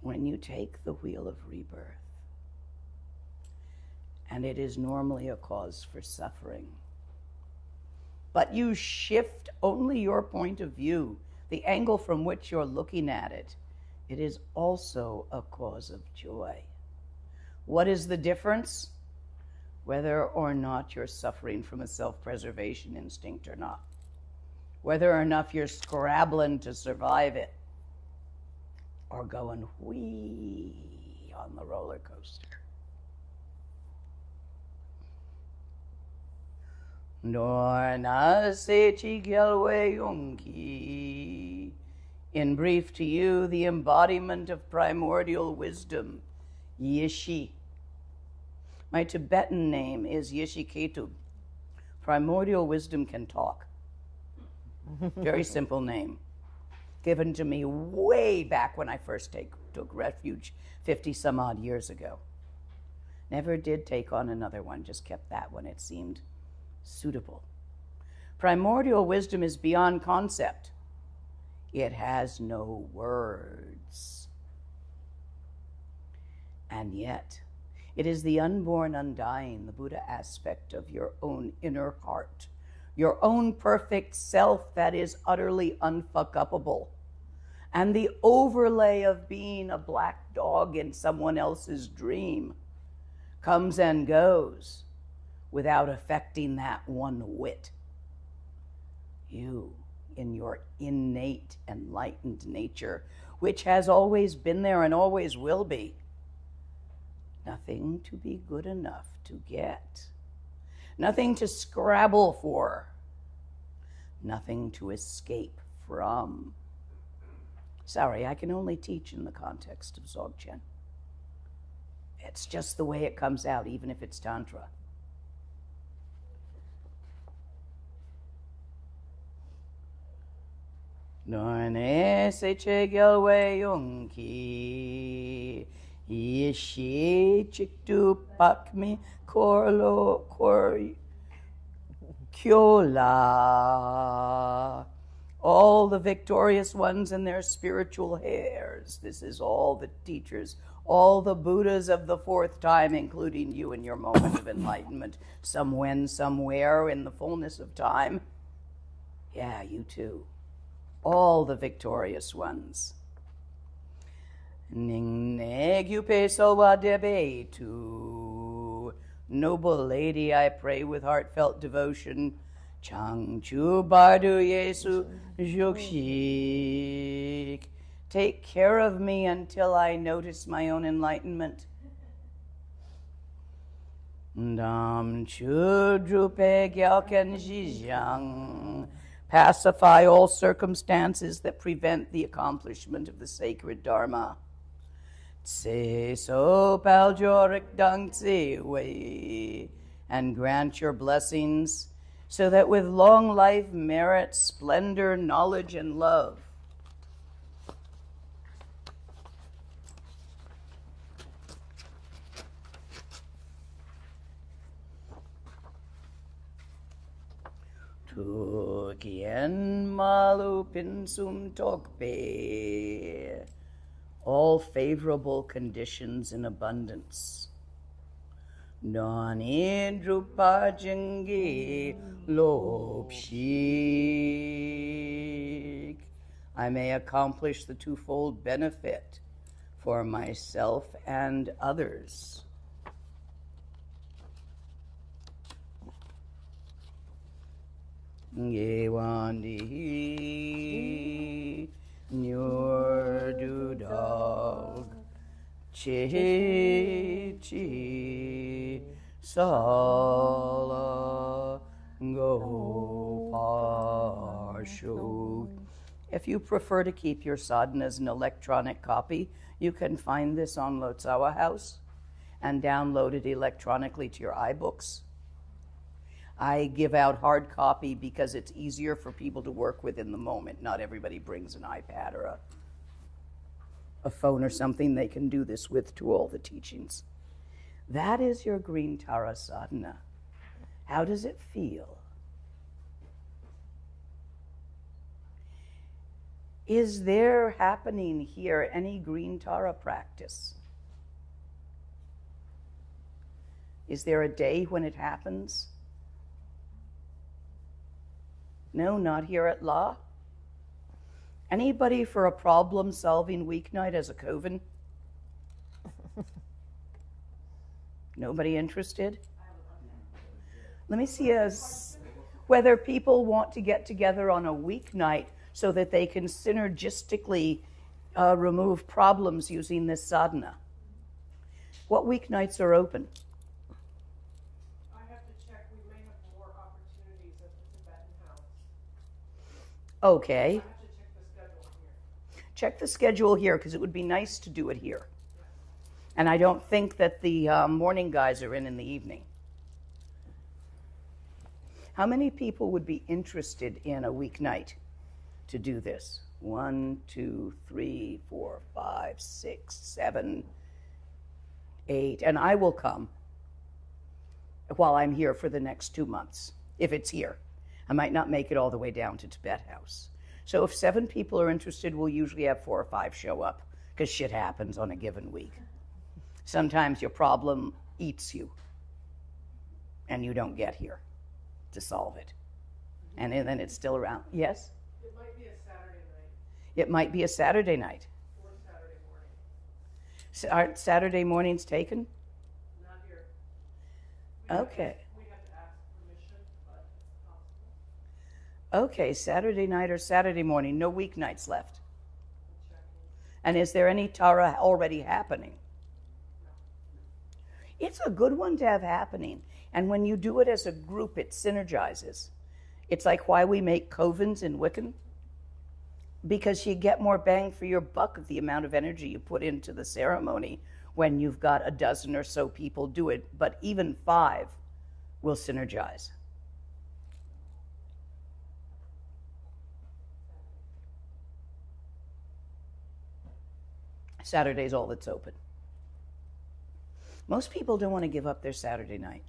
When you take the wheel of rebirth, and it is normally a cause for suffering, but you shift only your point of view, the angle from which you're looking at it, it is also a cause of joy. What is the difference? Whether or not you're suffering from a self preservation instinct or not. Whether or not you're scrabbling to survive it or going whee on the roller coaster. Norna sechi gelwe yonki. In brief, to you, the embodiment of primordial wisdom, Yishi. My Tibetan name is Yishi Ketub. Primordial wisdom can talk. Very simple name. Given to me way back when I first take, took refuge 50 some odd years ago. Never did take on another one, just kept that one. it seemed suitable. Primordial wisdom is beyond concept. It has no words. And yet, it is the unborn, undying, the Buddha aspect of your own inner heart, your own perfect self that is utterly unfuckupable, and the overlay of being a black dog in someone else's dream comes and goes without affecting that one whit. You in your innate enlightened nature, which has always been there and always will be. Nothing to be good enough to get, nothing to scrabble for, nothing to escape from. Sorry, I can only teach in the context of Dzogchen. It's just the way it comes out, even if it's Tantra. Norne se chegelwe yonki. Yishi chiktu pakmi korlo kor kyola. All the victorious ones and their spiritual heirs. This is all the teachers, all the Buddhas of the fourth time, including you in your moment of enlightenment, some when, somewhere in the fullness of time. Yeah, you too all the victorious ones. Noble lady, I pray with heartfelt devotion. Chang Changchu Bardu Yesu Jukshik. Take care of me until I notice my own enlightenment. Dam Chu Drupe Gyalken Jijiang pacify all circumstances that prevent the accomplishment of the sacred Dharma. Tse so paljoric dang tse wei, and grant your blessings so that with long life, merit, splendor, knowledge, and love, Tukien malu pinsum tokpe. All favorable conditions in abundance. Nani drupajingi lopshik. I may accomplish the twofold benefit for myself and others. Gewandi Nur du dog Chi chi Sala Gopashu. If you prefer to keep your sadhana as an electronic copy, you can find this on Lotsawa House and download it electronically to your iBooks. I give out hard copy because it's easier for people to work with in the moment. Not everybody brings an iPad or a, a phone or something they can do this with to all the teachings. That is your Green Tara sadhana. How does it feel? Is there happening here any Green Tara practice? Is there a day when it happens? No, not here at Law. Anybody for a problem solving weeknight as a coven? Nobody interested? Let me see as whether people want to get together on a weeknight so that they can synergistically uh, remove problems using this sadhana. What weeknights are open? I have to check, we may have more opportunities at the Tibetan house. Okay. I have to check the schedule here. check the schedule here because it would be nice to do it here. And I don't think that the uh, morning guys are in in the evening. How many people would be interested in a weeknight to do this? One, two, three, four, five, six, seven, eight, and I will come while I'm here for the next two months, if it's here. I might not make it all the way down to Tibet House. So if seven people are interested, we'll usually have four or five show up because shit happens on a given week. Sometimes your problem eats you and you don't get here to solve it. And then it's still around. Yes? It might be a Saturday night It might be a Saturday night. or Saturday morning, S- Aren't Saturday mornings taken? not here. We Okay. We have to ask permission, but it's possible. Okay, Saturday night or Saturday morning, no weeknights left. And is there any Tara already happening? It's a good one to have happening. And when you do it as a group, it synergizes. It's like why we make covens in Wiccan. Because you get more bang for your buck of the amount of energy you put into the ceremony when you've got a dozen or so people do it. But even five will synergize. Saturday's all that's open. Most people don't want to give up their Saturday night.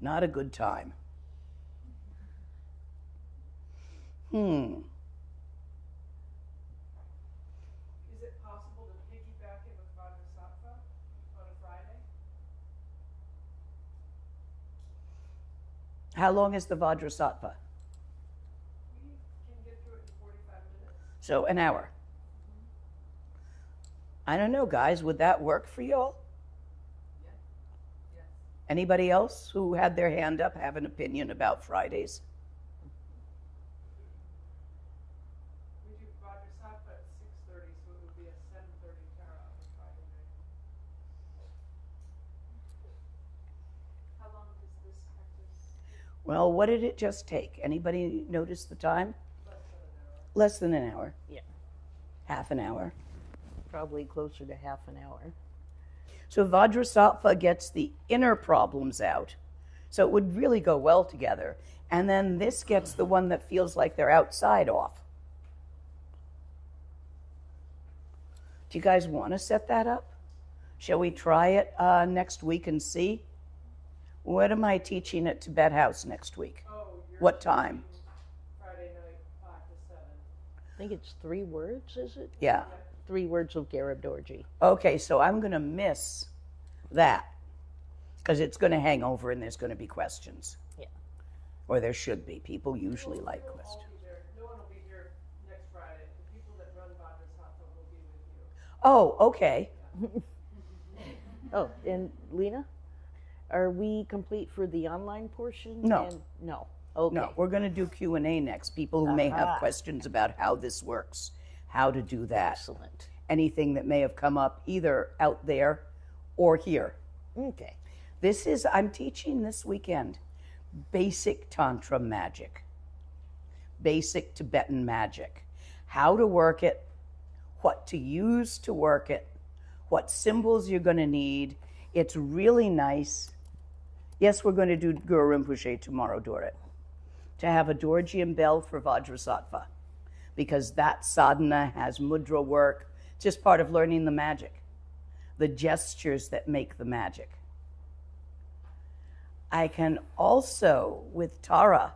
Not a good time. Hmm. Is it possible to piggyback it with Vajrasattva on a Friday? How long is the Vajrasattva? We can get through it in forty-five minutes. So, an hour. I don't know, guys. Would that work for y'all? Yes. Anybody else who had their hand up have an opinion about Fridays? We do Vajrasattva at six thirty, so it would be a seven thirty Tara on Friday night. How long does this practice? Well, what did it just take? Anybody notice the time? Less than an hour. Less than an hour. Yeah. Half an hour. Probably closer to half an hour. So Vajrasattva gets the inner problems out. So it would really go well together. And then this gets the one that feels like they're outside off. Do you guys want to set that up? Shall we try it uh, next week and see? What am I teaching at Tibet House next week? Oh. What time? Friday night, five to seven. I think it's three words, is it? Yeah. Three words of Garab Dorje. Okay, so I'm going to miss that because it's going to hang over and there's going to be questions. Yeah. Or there should be. People usually like questions. No one will be here next Friday. The people that run Vajrasattva will be with you. Oh, okay. Oh, and Lena, are we complete for the online portion? No. And, no. Okay. No, we're going to do Q&A next. People who may have questions about how this works, how to do that. Excellent. Anything that may have come up either out there or here. Okay. This is, I'm teaching this weekend basic Tantra magic, basic Tibetan magic, how to work it, what to use to work it, what symbols you're going to need. It's really nice. Yes, we're going to do Guru Rinpoche tomorrow, Dorit, to have a dorje and bell for Vajrasattva, because that sadhana has mudra work, just part of learning the magic, the gestures that make the magic. I can also, with Tara,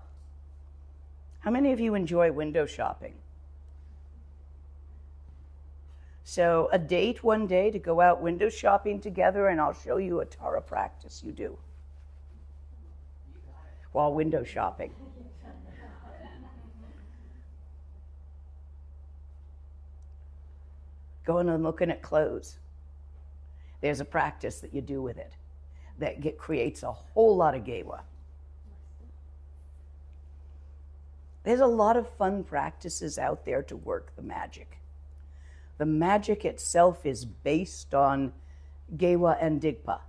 how many of you enjoy window shopping? So, a date one day to go out window shopping together, and I'll show you a Tara practice you do while window shopping. Going and looking at clothes. There's a practice that you do with it that get, creates a whole lot of gewa. There's a lot of fun practices out there to work the magic. The magic itself is based on gewa and digpa.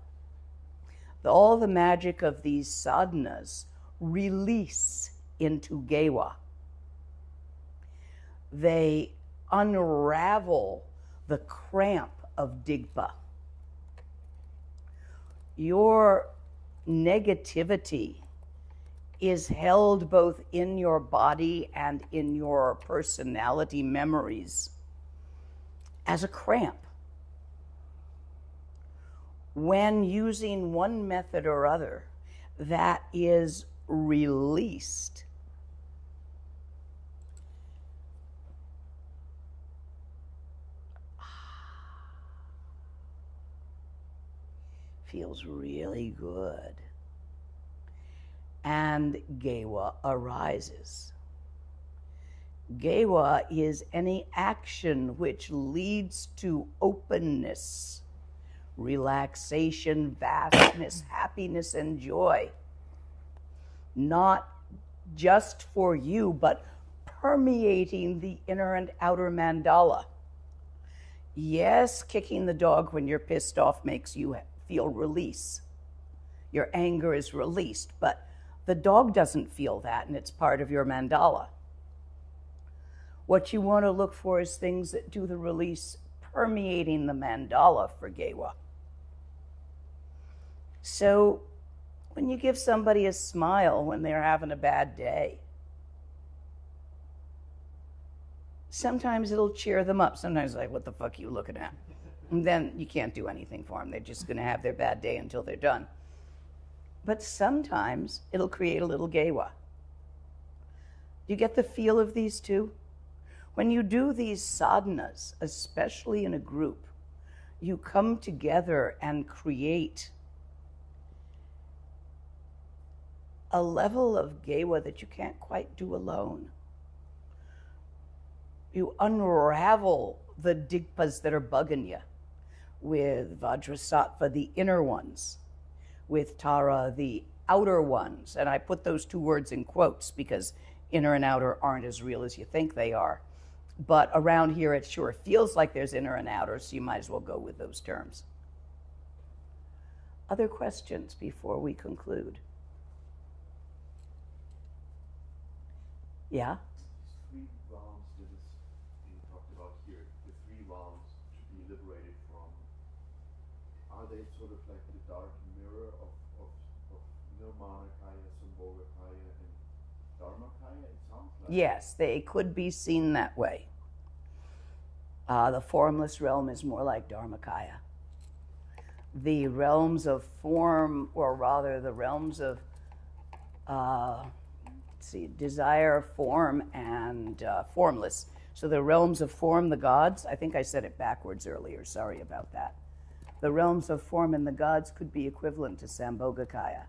The, all the magic of these sadhanas release into gewa. They unravel the cramp of digpa your negativity is held both in your body and in your personality memories as a cramp. When using one method or other, that is released. Feels really good. And Gewa arises. Gewa is any action which leads to openness, relaxation, vastness, happiness, and joy. Not just for you, but permeating the inner and outer mandala. Yes, kicking the dog when you're pissed off makes you feel release. Your anger is released, but the dog doesn't feel that, and it's part of your mandala. What you want to look for is things that do the release permeating the mandala for Gewa. So when you give somebody a smile when they're having a bad day, sometimes it'll cheer them up. Sometimes, like, what the fuck are you looking at? And then you can't do anything for them. They're just going to have their bad day until they're done. But sometimes it'll create a little gewa. You get the feel of these two? When you do these sadhanas, especially in a group, you come together and create a level of gewa that you can't quite do alone. You unravel the digpas that are bugging you with Vajrasattva, the inner ones, with Tara, the outer ones. And I put those two words in quotes because inner and outer aren't as real as you think they are. But around here, it sure feels like there's inner and outer, so you might as well go with those terms. Other questions before we conclude? Yeah? Yes, they could be seen that way. Uh, the formless realm is more like Dharmakaya. The realms of form, or rather, the realms of uh, see, desire, form, and uh, formless. So the realms of form, the gods, I think I said it backwards earlier, sorry about that. The realms of form and the gods could be equivalent to Sambhogakaya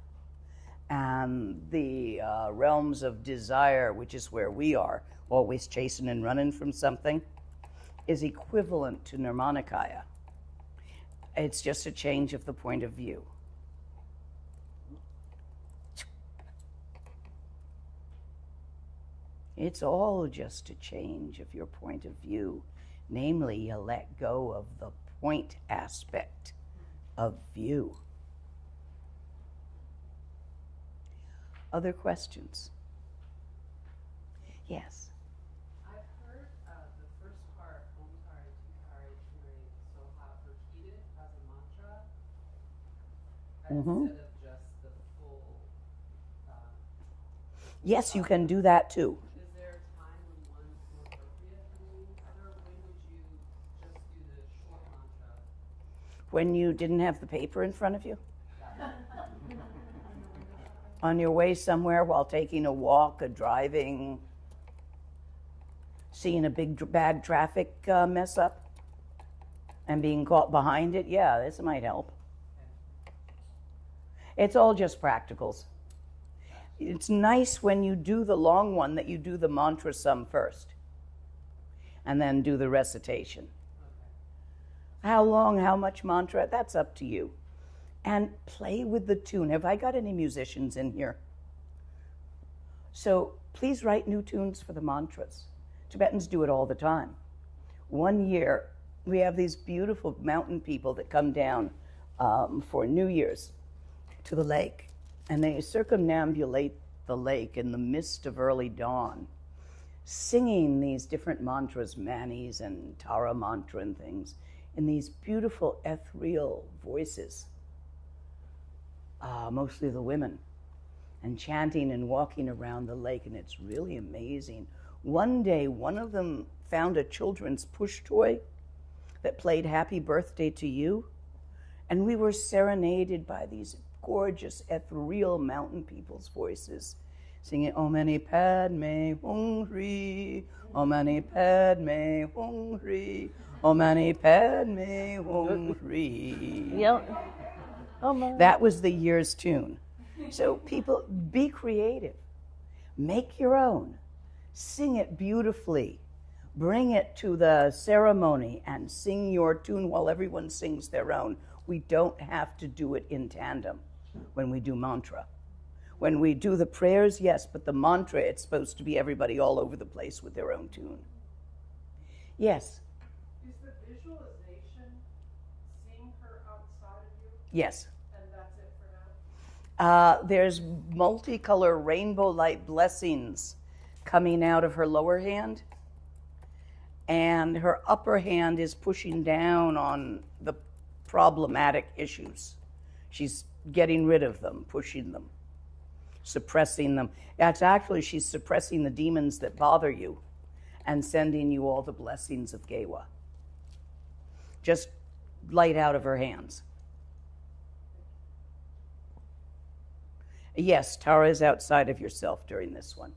and the uh, realms of desire, which is where we are, always chasing and running from something, is equivalent to Nirmanakaya. It's just a change of the point of view. It's all just a change of your point of view. Namely, you let go of the point aspect of view. Other questions? Yes. I've heard uh, the first part, Om Tari, Tukari, Tunari, Soha, repeated as a mantra Mhm. instead of just the full. Um, Yes, you can do that too. is there a time when one's more appropriate than the other? When would you just do the short mantra? When you didn't have the paper in front of you? On your way somewhere while taking a walk, a driving, seeing a big bad traffic uh, mess up and being caught behind it? Yeah, this might help. It's all just practicals. It's nice when you do the long one that you do the mantra sum first and then do the recitation. How long, how much mantra, that's up to you. And play with the tune. Have I got any musicians in here? So please write new tunes for the mantras. Tibetans do it all the time. One year, we have these beautiful mountain people that come down um, for New Year's to the lake, and they circumambulate the lake in the mist of early dawn, singing these different mantras, manis and Tara mantra and things, in these beautiful ethereal voices, uh, mostly the women, and chanting and walking around the lake, and it's really amazing. One day, one of them found a children's push toy that played Happy Birthday to You, and we were serenaded by these gorgeous ethereal mountain people's voices singing Om Mani Padme Hum Hri, Om Mani Padme Hum Hri, Om Mani Padme Hum Hri. Oh my. That was the year's tune. So people, be creative. Make your own. Sing it beautifully. Bring it to the ceremony and sing your tune while everyone sings their own. We don't have to do it in tandem when we do mantra. When we do the prayers, yes, but the mantra, it's supposed to be everybody all over the place with their own tune. Yes, Is the visualization seeing her outside of you, yes. and that's it for now? Uh, there's multicolor rainbow light blessings coming out of her lower hand, and her upper hand is pushing down on the problematic issues. She's getting rid of them, pushing them, suppressing them. That's actually, she's suppressing the demons that bother you and sending you all the blessings of Gewa. Just light out of her hands. Yes, Tara is outside of yourself during this one.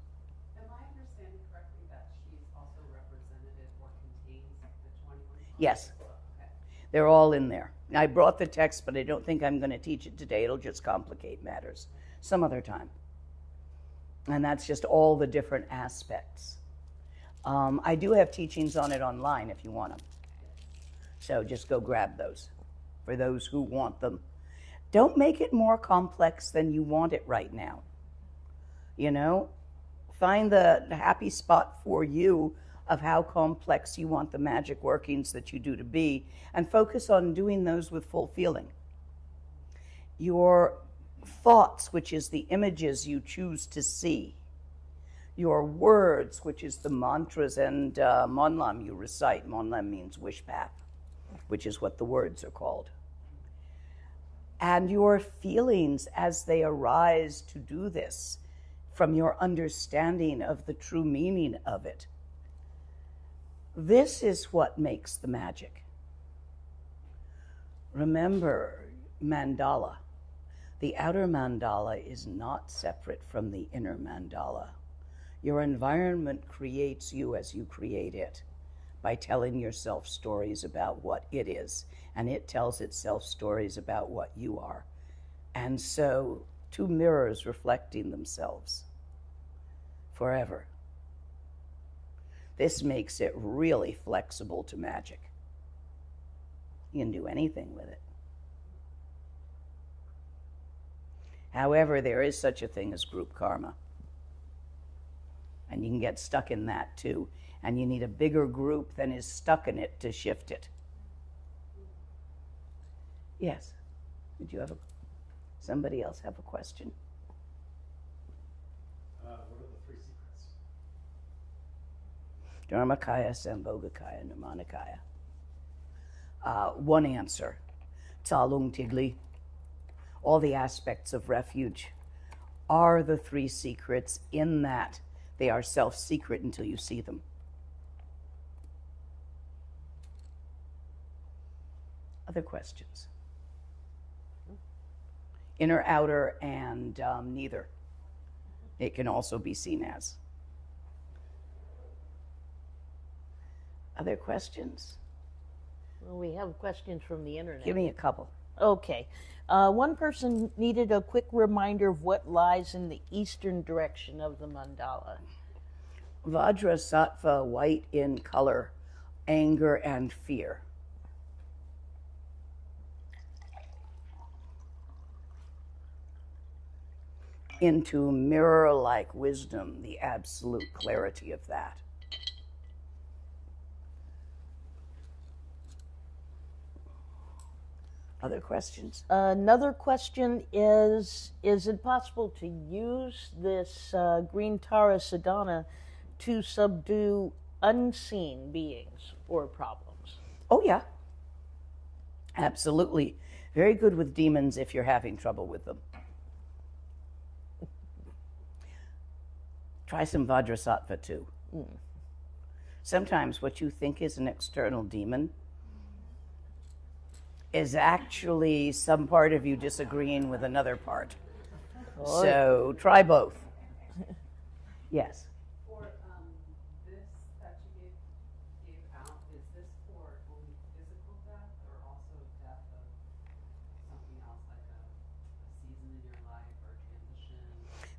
Am I understanding correctly that she's also representative or contains the 21? Yes. Okay. They're all in there. I brought the text, but I don't think I'm going to teach it today. It'll just complicate matters some other time. And that's just all the different aspects. Um, I do have teachings on it online if you want them. So just go grab those for those who want them. Don't make it more complex than you want it right now. You know, find the happy spot for you of how complex you want the magic workings that you do to be and focus on doing those with full feeling. Your thoughts, which is the images you choose to see, your words, which is the mantras and uh, monlam you recite. Monlam means wish path, which is what the words are called. And your feelings as they arise to do this from your understanding of the true meaning of it. This is what makes the magic. Remember mandala. The outer mandala is not separate from the inner mandala. Your environment creates you as you create it by telling yourself stories about what it is, and it tells itself stories about what you are. And so, two mirrors reflecting themselves forever. This makes it really flexible to magic. You can do anything with it. However, there is such a thing as group karma. And you can get stuck in that too and you need a bigger group than is stuck in it to shift it. Yes. Did you have a, somebody else have a question? Uh, what are the three secrets? Dharmakaya, Sambhogakaya, Nirmanakaya. Uh, one answer, Tsalung Tigli, all the aspects of refuge are the three secrets in that they are self secret until you see them. Other questions? Inner, outer, and um, neither. It can also be seen as. Other questions? Well, we have questions from the internet. Give me a couple. Okay. Uh, one person needed a quick reminder of what lies in the eastern direction of the mandala. Vajra Sattva, white in color, anger and fear. Into mirror like wisdom, the absolute clarity of that. Other questions? Another question is Is it possible to use this uh, green Tara Sadhana to subdue unseen beings or problems? Oh, yeah. Absolutely. Very good with demons if you're having trouble with them. Try some Vajrasattva too. Hmm. Sometimes what you think is an external demon is actually some part of you disagreeing with another part. So try both. Yes. For, um, this that you gave, gave out, is this for only physical death or also death of something else like a, a season in your life or transition?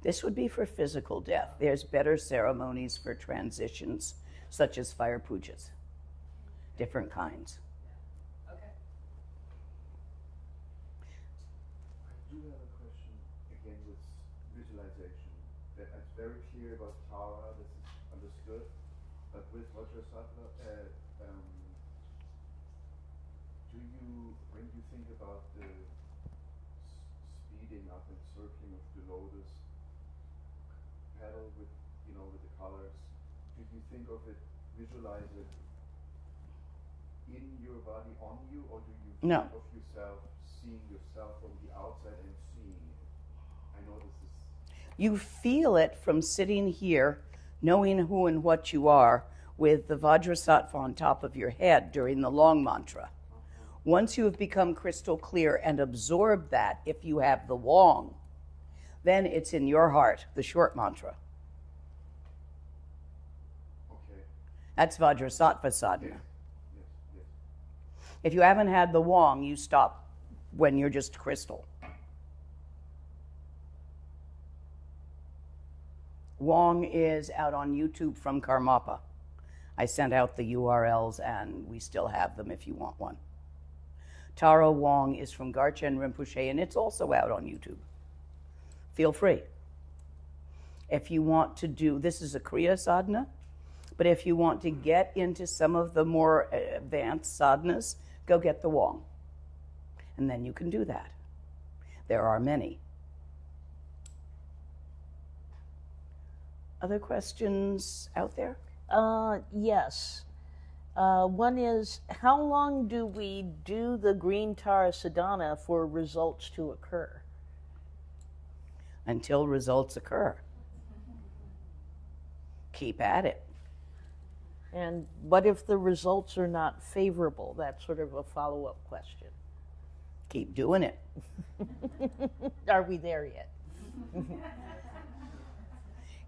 This would be for physical death. There's better ceremonies for transitions, such as fire pujas, different kinds. Okay. I do have a question again with visualization. That it's very clear about Tara, this is understood, but with Vajrasattva, uh, um, do you, when you think about the s- speeding up and circling of the lotus pedal with, you know, with the colors, do you think of it, visualize it in your body, on you, or do you No. of yourself seeing yourself from the outside and seeing it? I know this is You feel it from sitting here, knowing who and what you are, with the Vajrasattva on top of your head during the long mantra. Uh-huh. Once you have become crystal clear and absorbed that, if you have the Wang, then it's in your heart, the short mantra. okay. That's Vajrasattva sadhana. If you haven't had the Wang, you stop when you're just crystal. Wang is out on YouTube from Karmapa. I sent out the URLs and we still have them if you want one. Tara Wang is from Garchen Rinpoche and it's also out on YouTube. Feel free. If you want to do this is a Kriya sadhana, but if you want to get into some of the more uh, advanced sadhanas, go get the Wang. And then you can do that. There are many. Other questions out there? Uh, yes. Uh, one is How long do we do the green Tara Sadhana for results to occur? Until results occur. Keep at it. And what if the results are not favorable? That's sort of a follow up question. Keep doing it. Are we there yet?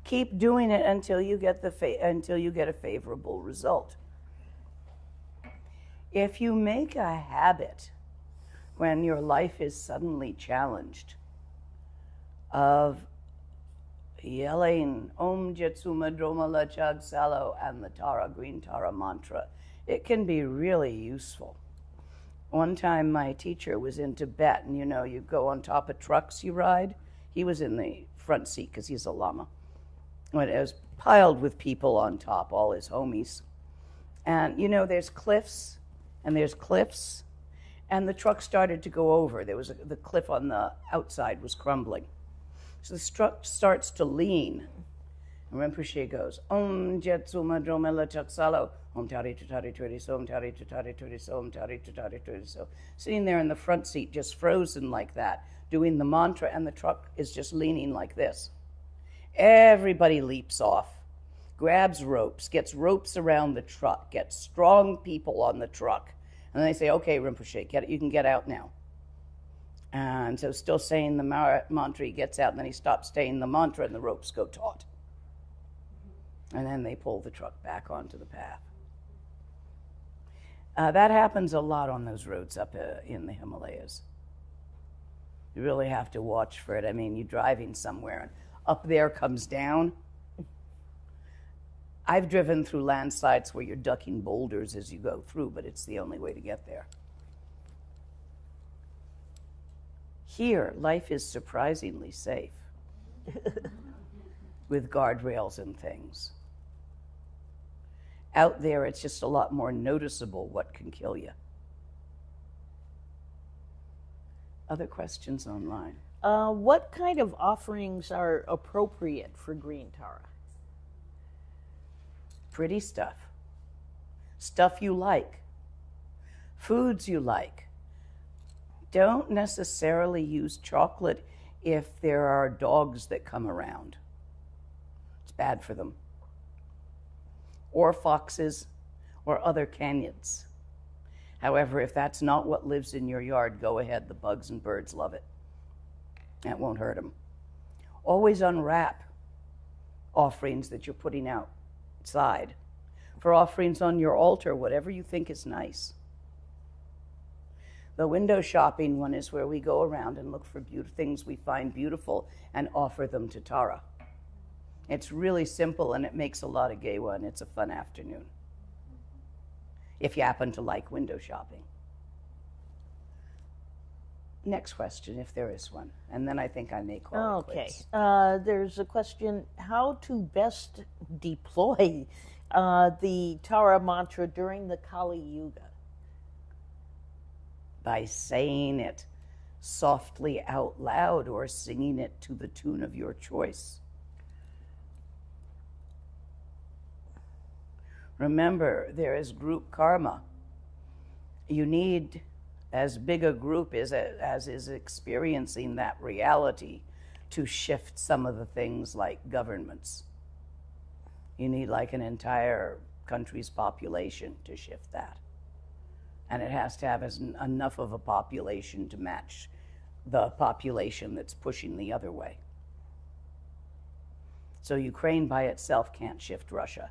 Keep doing it until you get the fa- until you get a favorable result. If you make a habit when your life is suddenly challenged of yelling Om Jetsuma Dromala Chag Salo and the Tara Green Tara mantra, it can be really useful. One time, my teacher was in Tibet, and you know, you go on top of trucks you ride. He was in the front seat because he's a lama. When it was piled with people on top, all his homies. And you know, there's cliffs and there's cliffs, and the truck started to go over. There was a, the cliff on the outside was crumbling. So the truck starts to lean. And Rinpoche goes, Om Jetsuma Dromela Chaksalo, Om Tari Tutari Turi So, Om Tari Tutari Turi So, Om Tari Tutari Turi So. Sitting there in the front seat, just frozen like that, doing the mantra, and the truck is just leaning like this. Everybody leaps off, grabs ropes, gets ropes around the truck, gets strong people on the truck. And they say, okay, Rinpoche, get, it, you can get out now. And so, still saying the mantra, he gets out, and then he stops saying the mantra, and the ropes go taut. And then they pull the truck back onto the path. Uh, that happens a lot on those roads up uh, in the Himalayas. You really have to watch for it. I mean, you're driving somewhere, and up there comes down. I've driven through landslides where you're ducking boulders as you go through, but it's the only way to get there. Here, life is surprisingly safe with guardrails and things. Out there, it's just a lot more noticeable what can kill you. Other questions online? Uh, what kind of offerings are appropriate for green Tara? Pretty stuff. Stuff you like. Foods you like. Don't necessarily use chocolate if there are dogs that come around. It's bad for them. Or foxes or other canids. However, if that's not what lives in your yard, go ahead. The bugs and birds love it. That won't hurt them. Always unwrap offerings that you're putting outside. For offerings on your altar, whatever you think is nice. The window shopping one is where we go around and look for be- things we find beautiful and offer them to Tara. It's really simple and it makes a lot of gewa and it's a fun afternoon. If you happen to like window shopping. Next question, if there is one. And then I think I may call it Okay. quits. Uh, there's a question how to best deploy uh, the Tara mantra during the Kali Yuga. By saying it softly out loud or singing it to the tune of your choice. Remember, there is group karma. You need as big a group as, as is experiencing that reality to shift some of the things like governments. You need like an entire country's population to shift that. And it has to have as, enough of a population to match the population that's pushing the other way. So Ukraine by itself can't shift Russia,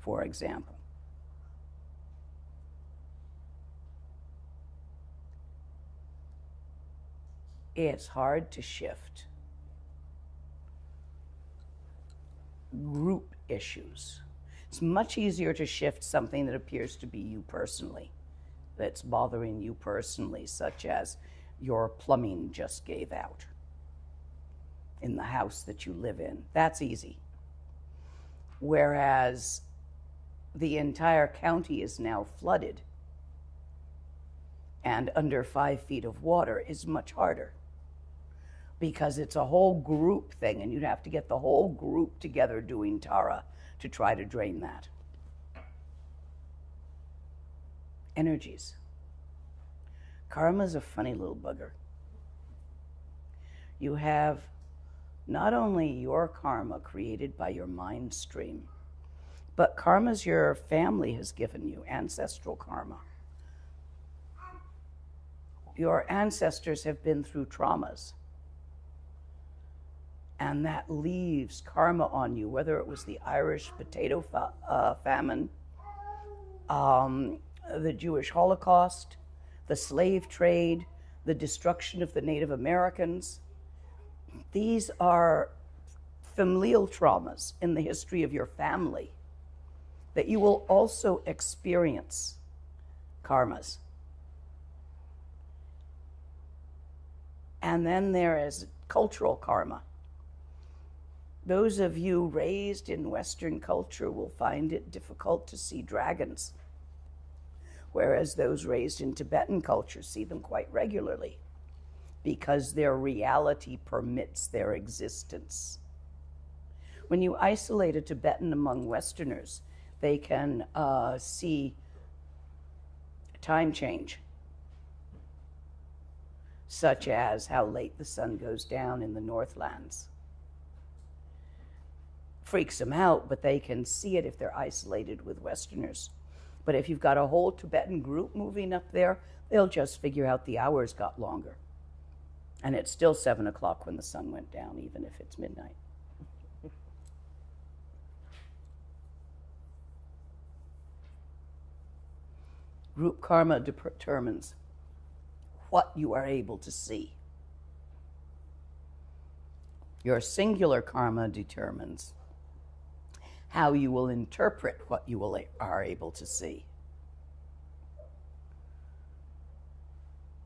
for example. It's hard to shift group issues. It's much easier to shift something that appears to be you personally, that's bothering you personally, such as your plumbing just gave out in the house that you live in. That's easy. Whereas the entire county is now flooded and under five feet of water is much harder because it's a whole group thing, and you'd have to get the whole group together doing Tara to try to drain that. Energies. Karma's a funny little bugger. You have not only your karma created by your mind stream, but karmas your family has given you, ancestral karma. Your ancestors have been through traumas and that leaves karma on you, whether it was the Irish potato fa- uh, famine, um, the Jewish Holocaust, the slave trade, the destruction of the Native Americans. These are familial traumas in the history of your family that you will also experience karmas. And then there is cultural karma those of you raised in Western culture will find it difficult to see dragons, whereas those raised in Tibetan culture see them quite regularly because their reality permits their existence. When you isolate a Tibetan among Westerners, they can uh, see time change, such as how late the sun goes down in the Northlands. Freaks them out, but they can see it if they're isolated with Westerners. But if you've got a whole Tibetan group moving up there, they'll just figure out the hours got longer. And it's still seven o'clock when the sun went down, even if it's midnight. Group karma determines what you are able to see. Your singular karma determines how you will interpret what you will, are able to see.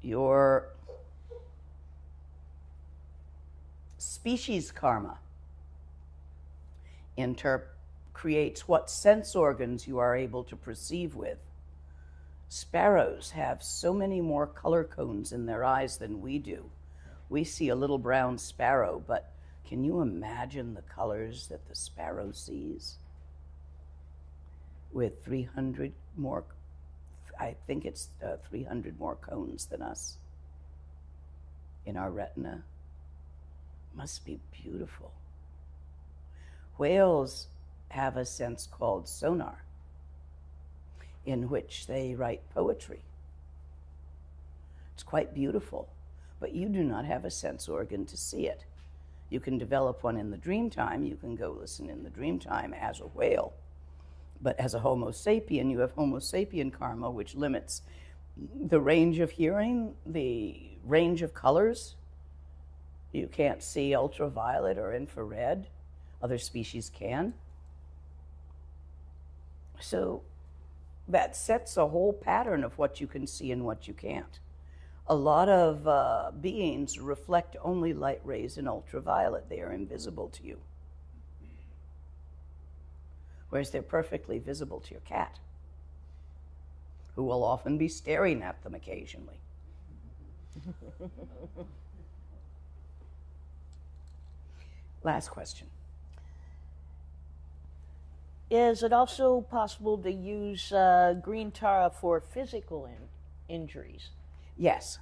Your species karma inter- creates what sense organs you are able to perceive with. Sparrows have so many more color cones in their eyes than we do. We see a little brown sparrow, but can you imagine the colors that the sparrow sees? With 300 more, I think it's uh, 300 more cones than us in our retina. Must be beautiful. Whales have a sense called sonar, in which they write poetry. It's quite beautiful, but you do not have a sense organ to see it. You can develop one in the dream time. You can go listen in the dream time as a whale. But as a Homo sapien, you have Homo sapien karma, which limits the range of hearing, the range of colors. You can't see ultraviolet or infrared. Other species can. So that sets a whole pattern of what you can see and what you can't a lot of uh, beings reflect only light rays in ultraviolet. They are invisible to you. Whereas they're perfectly visible to your cat, who will often be staring at them occasionally. Last question. Is it also possible to use uh, green tara for physical in- injuries? Yes.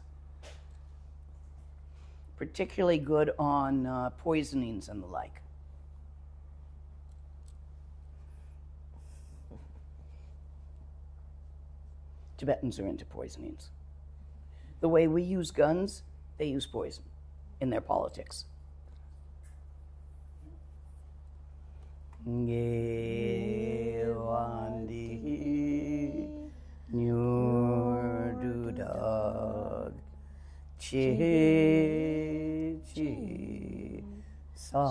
Particularly good on uh, poisonings and the like. Tibetans are into poisonings. The way we use guns, they use poison in their politics. Chi Chi Sa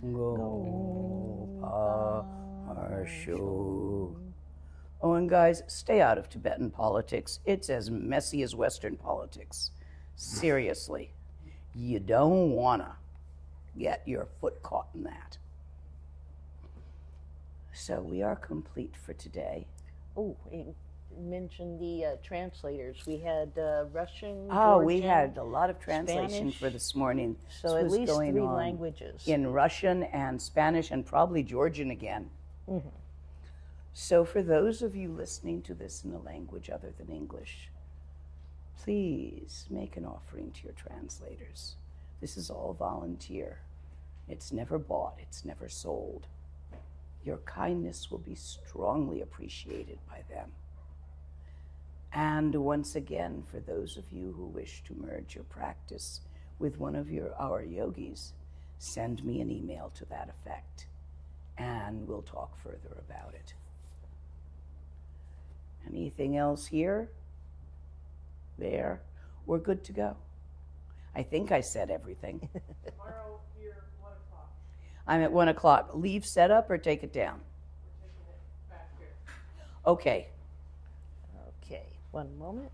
Gopa Harshu. Oh, and guys, stay out of Tibetan politics. It's as messy as Western politics. Seriously. You don't want to get your foot caught in that. So we are complete for today. Oh, mentioned the uh, translators. We had uh, Russian. Oh, we had a lot of translation Spanish. for this morning. So This at least three languages. in Russian and Spanish and probably Georgian again. Mm-hmm. So, for those of you listening to this in a language other than English, please make an offering to your translators. This is all volunteer. It's never bought, it's never sold. Your kindness will be strongly appreciated by them. And once again, for those of you who wish to merge your practice with one of your our yogis, send me an email to that effect, and we'll talk further about it. Anything else here? There? We're good to go. I think I said everything. Tomorrow here, one o'clock, I'm at one o'clock. Leave setup or take it down? we're taking it back here. Okay. Okay, one moment.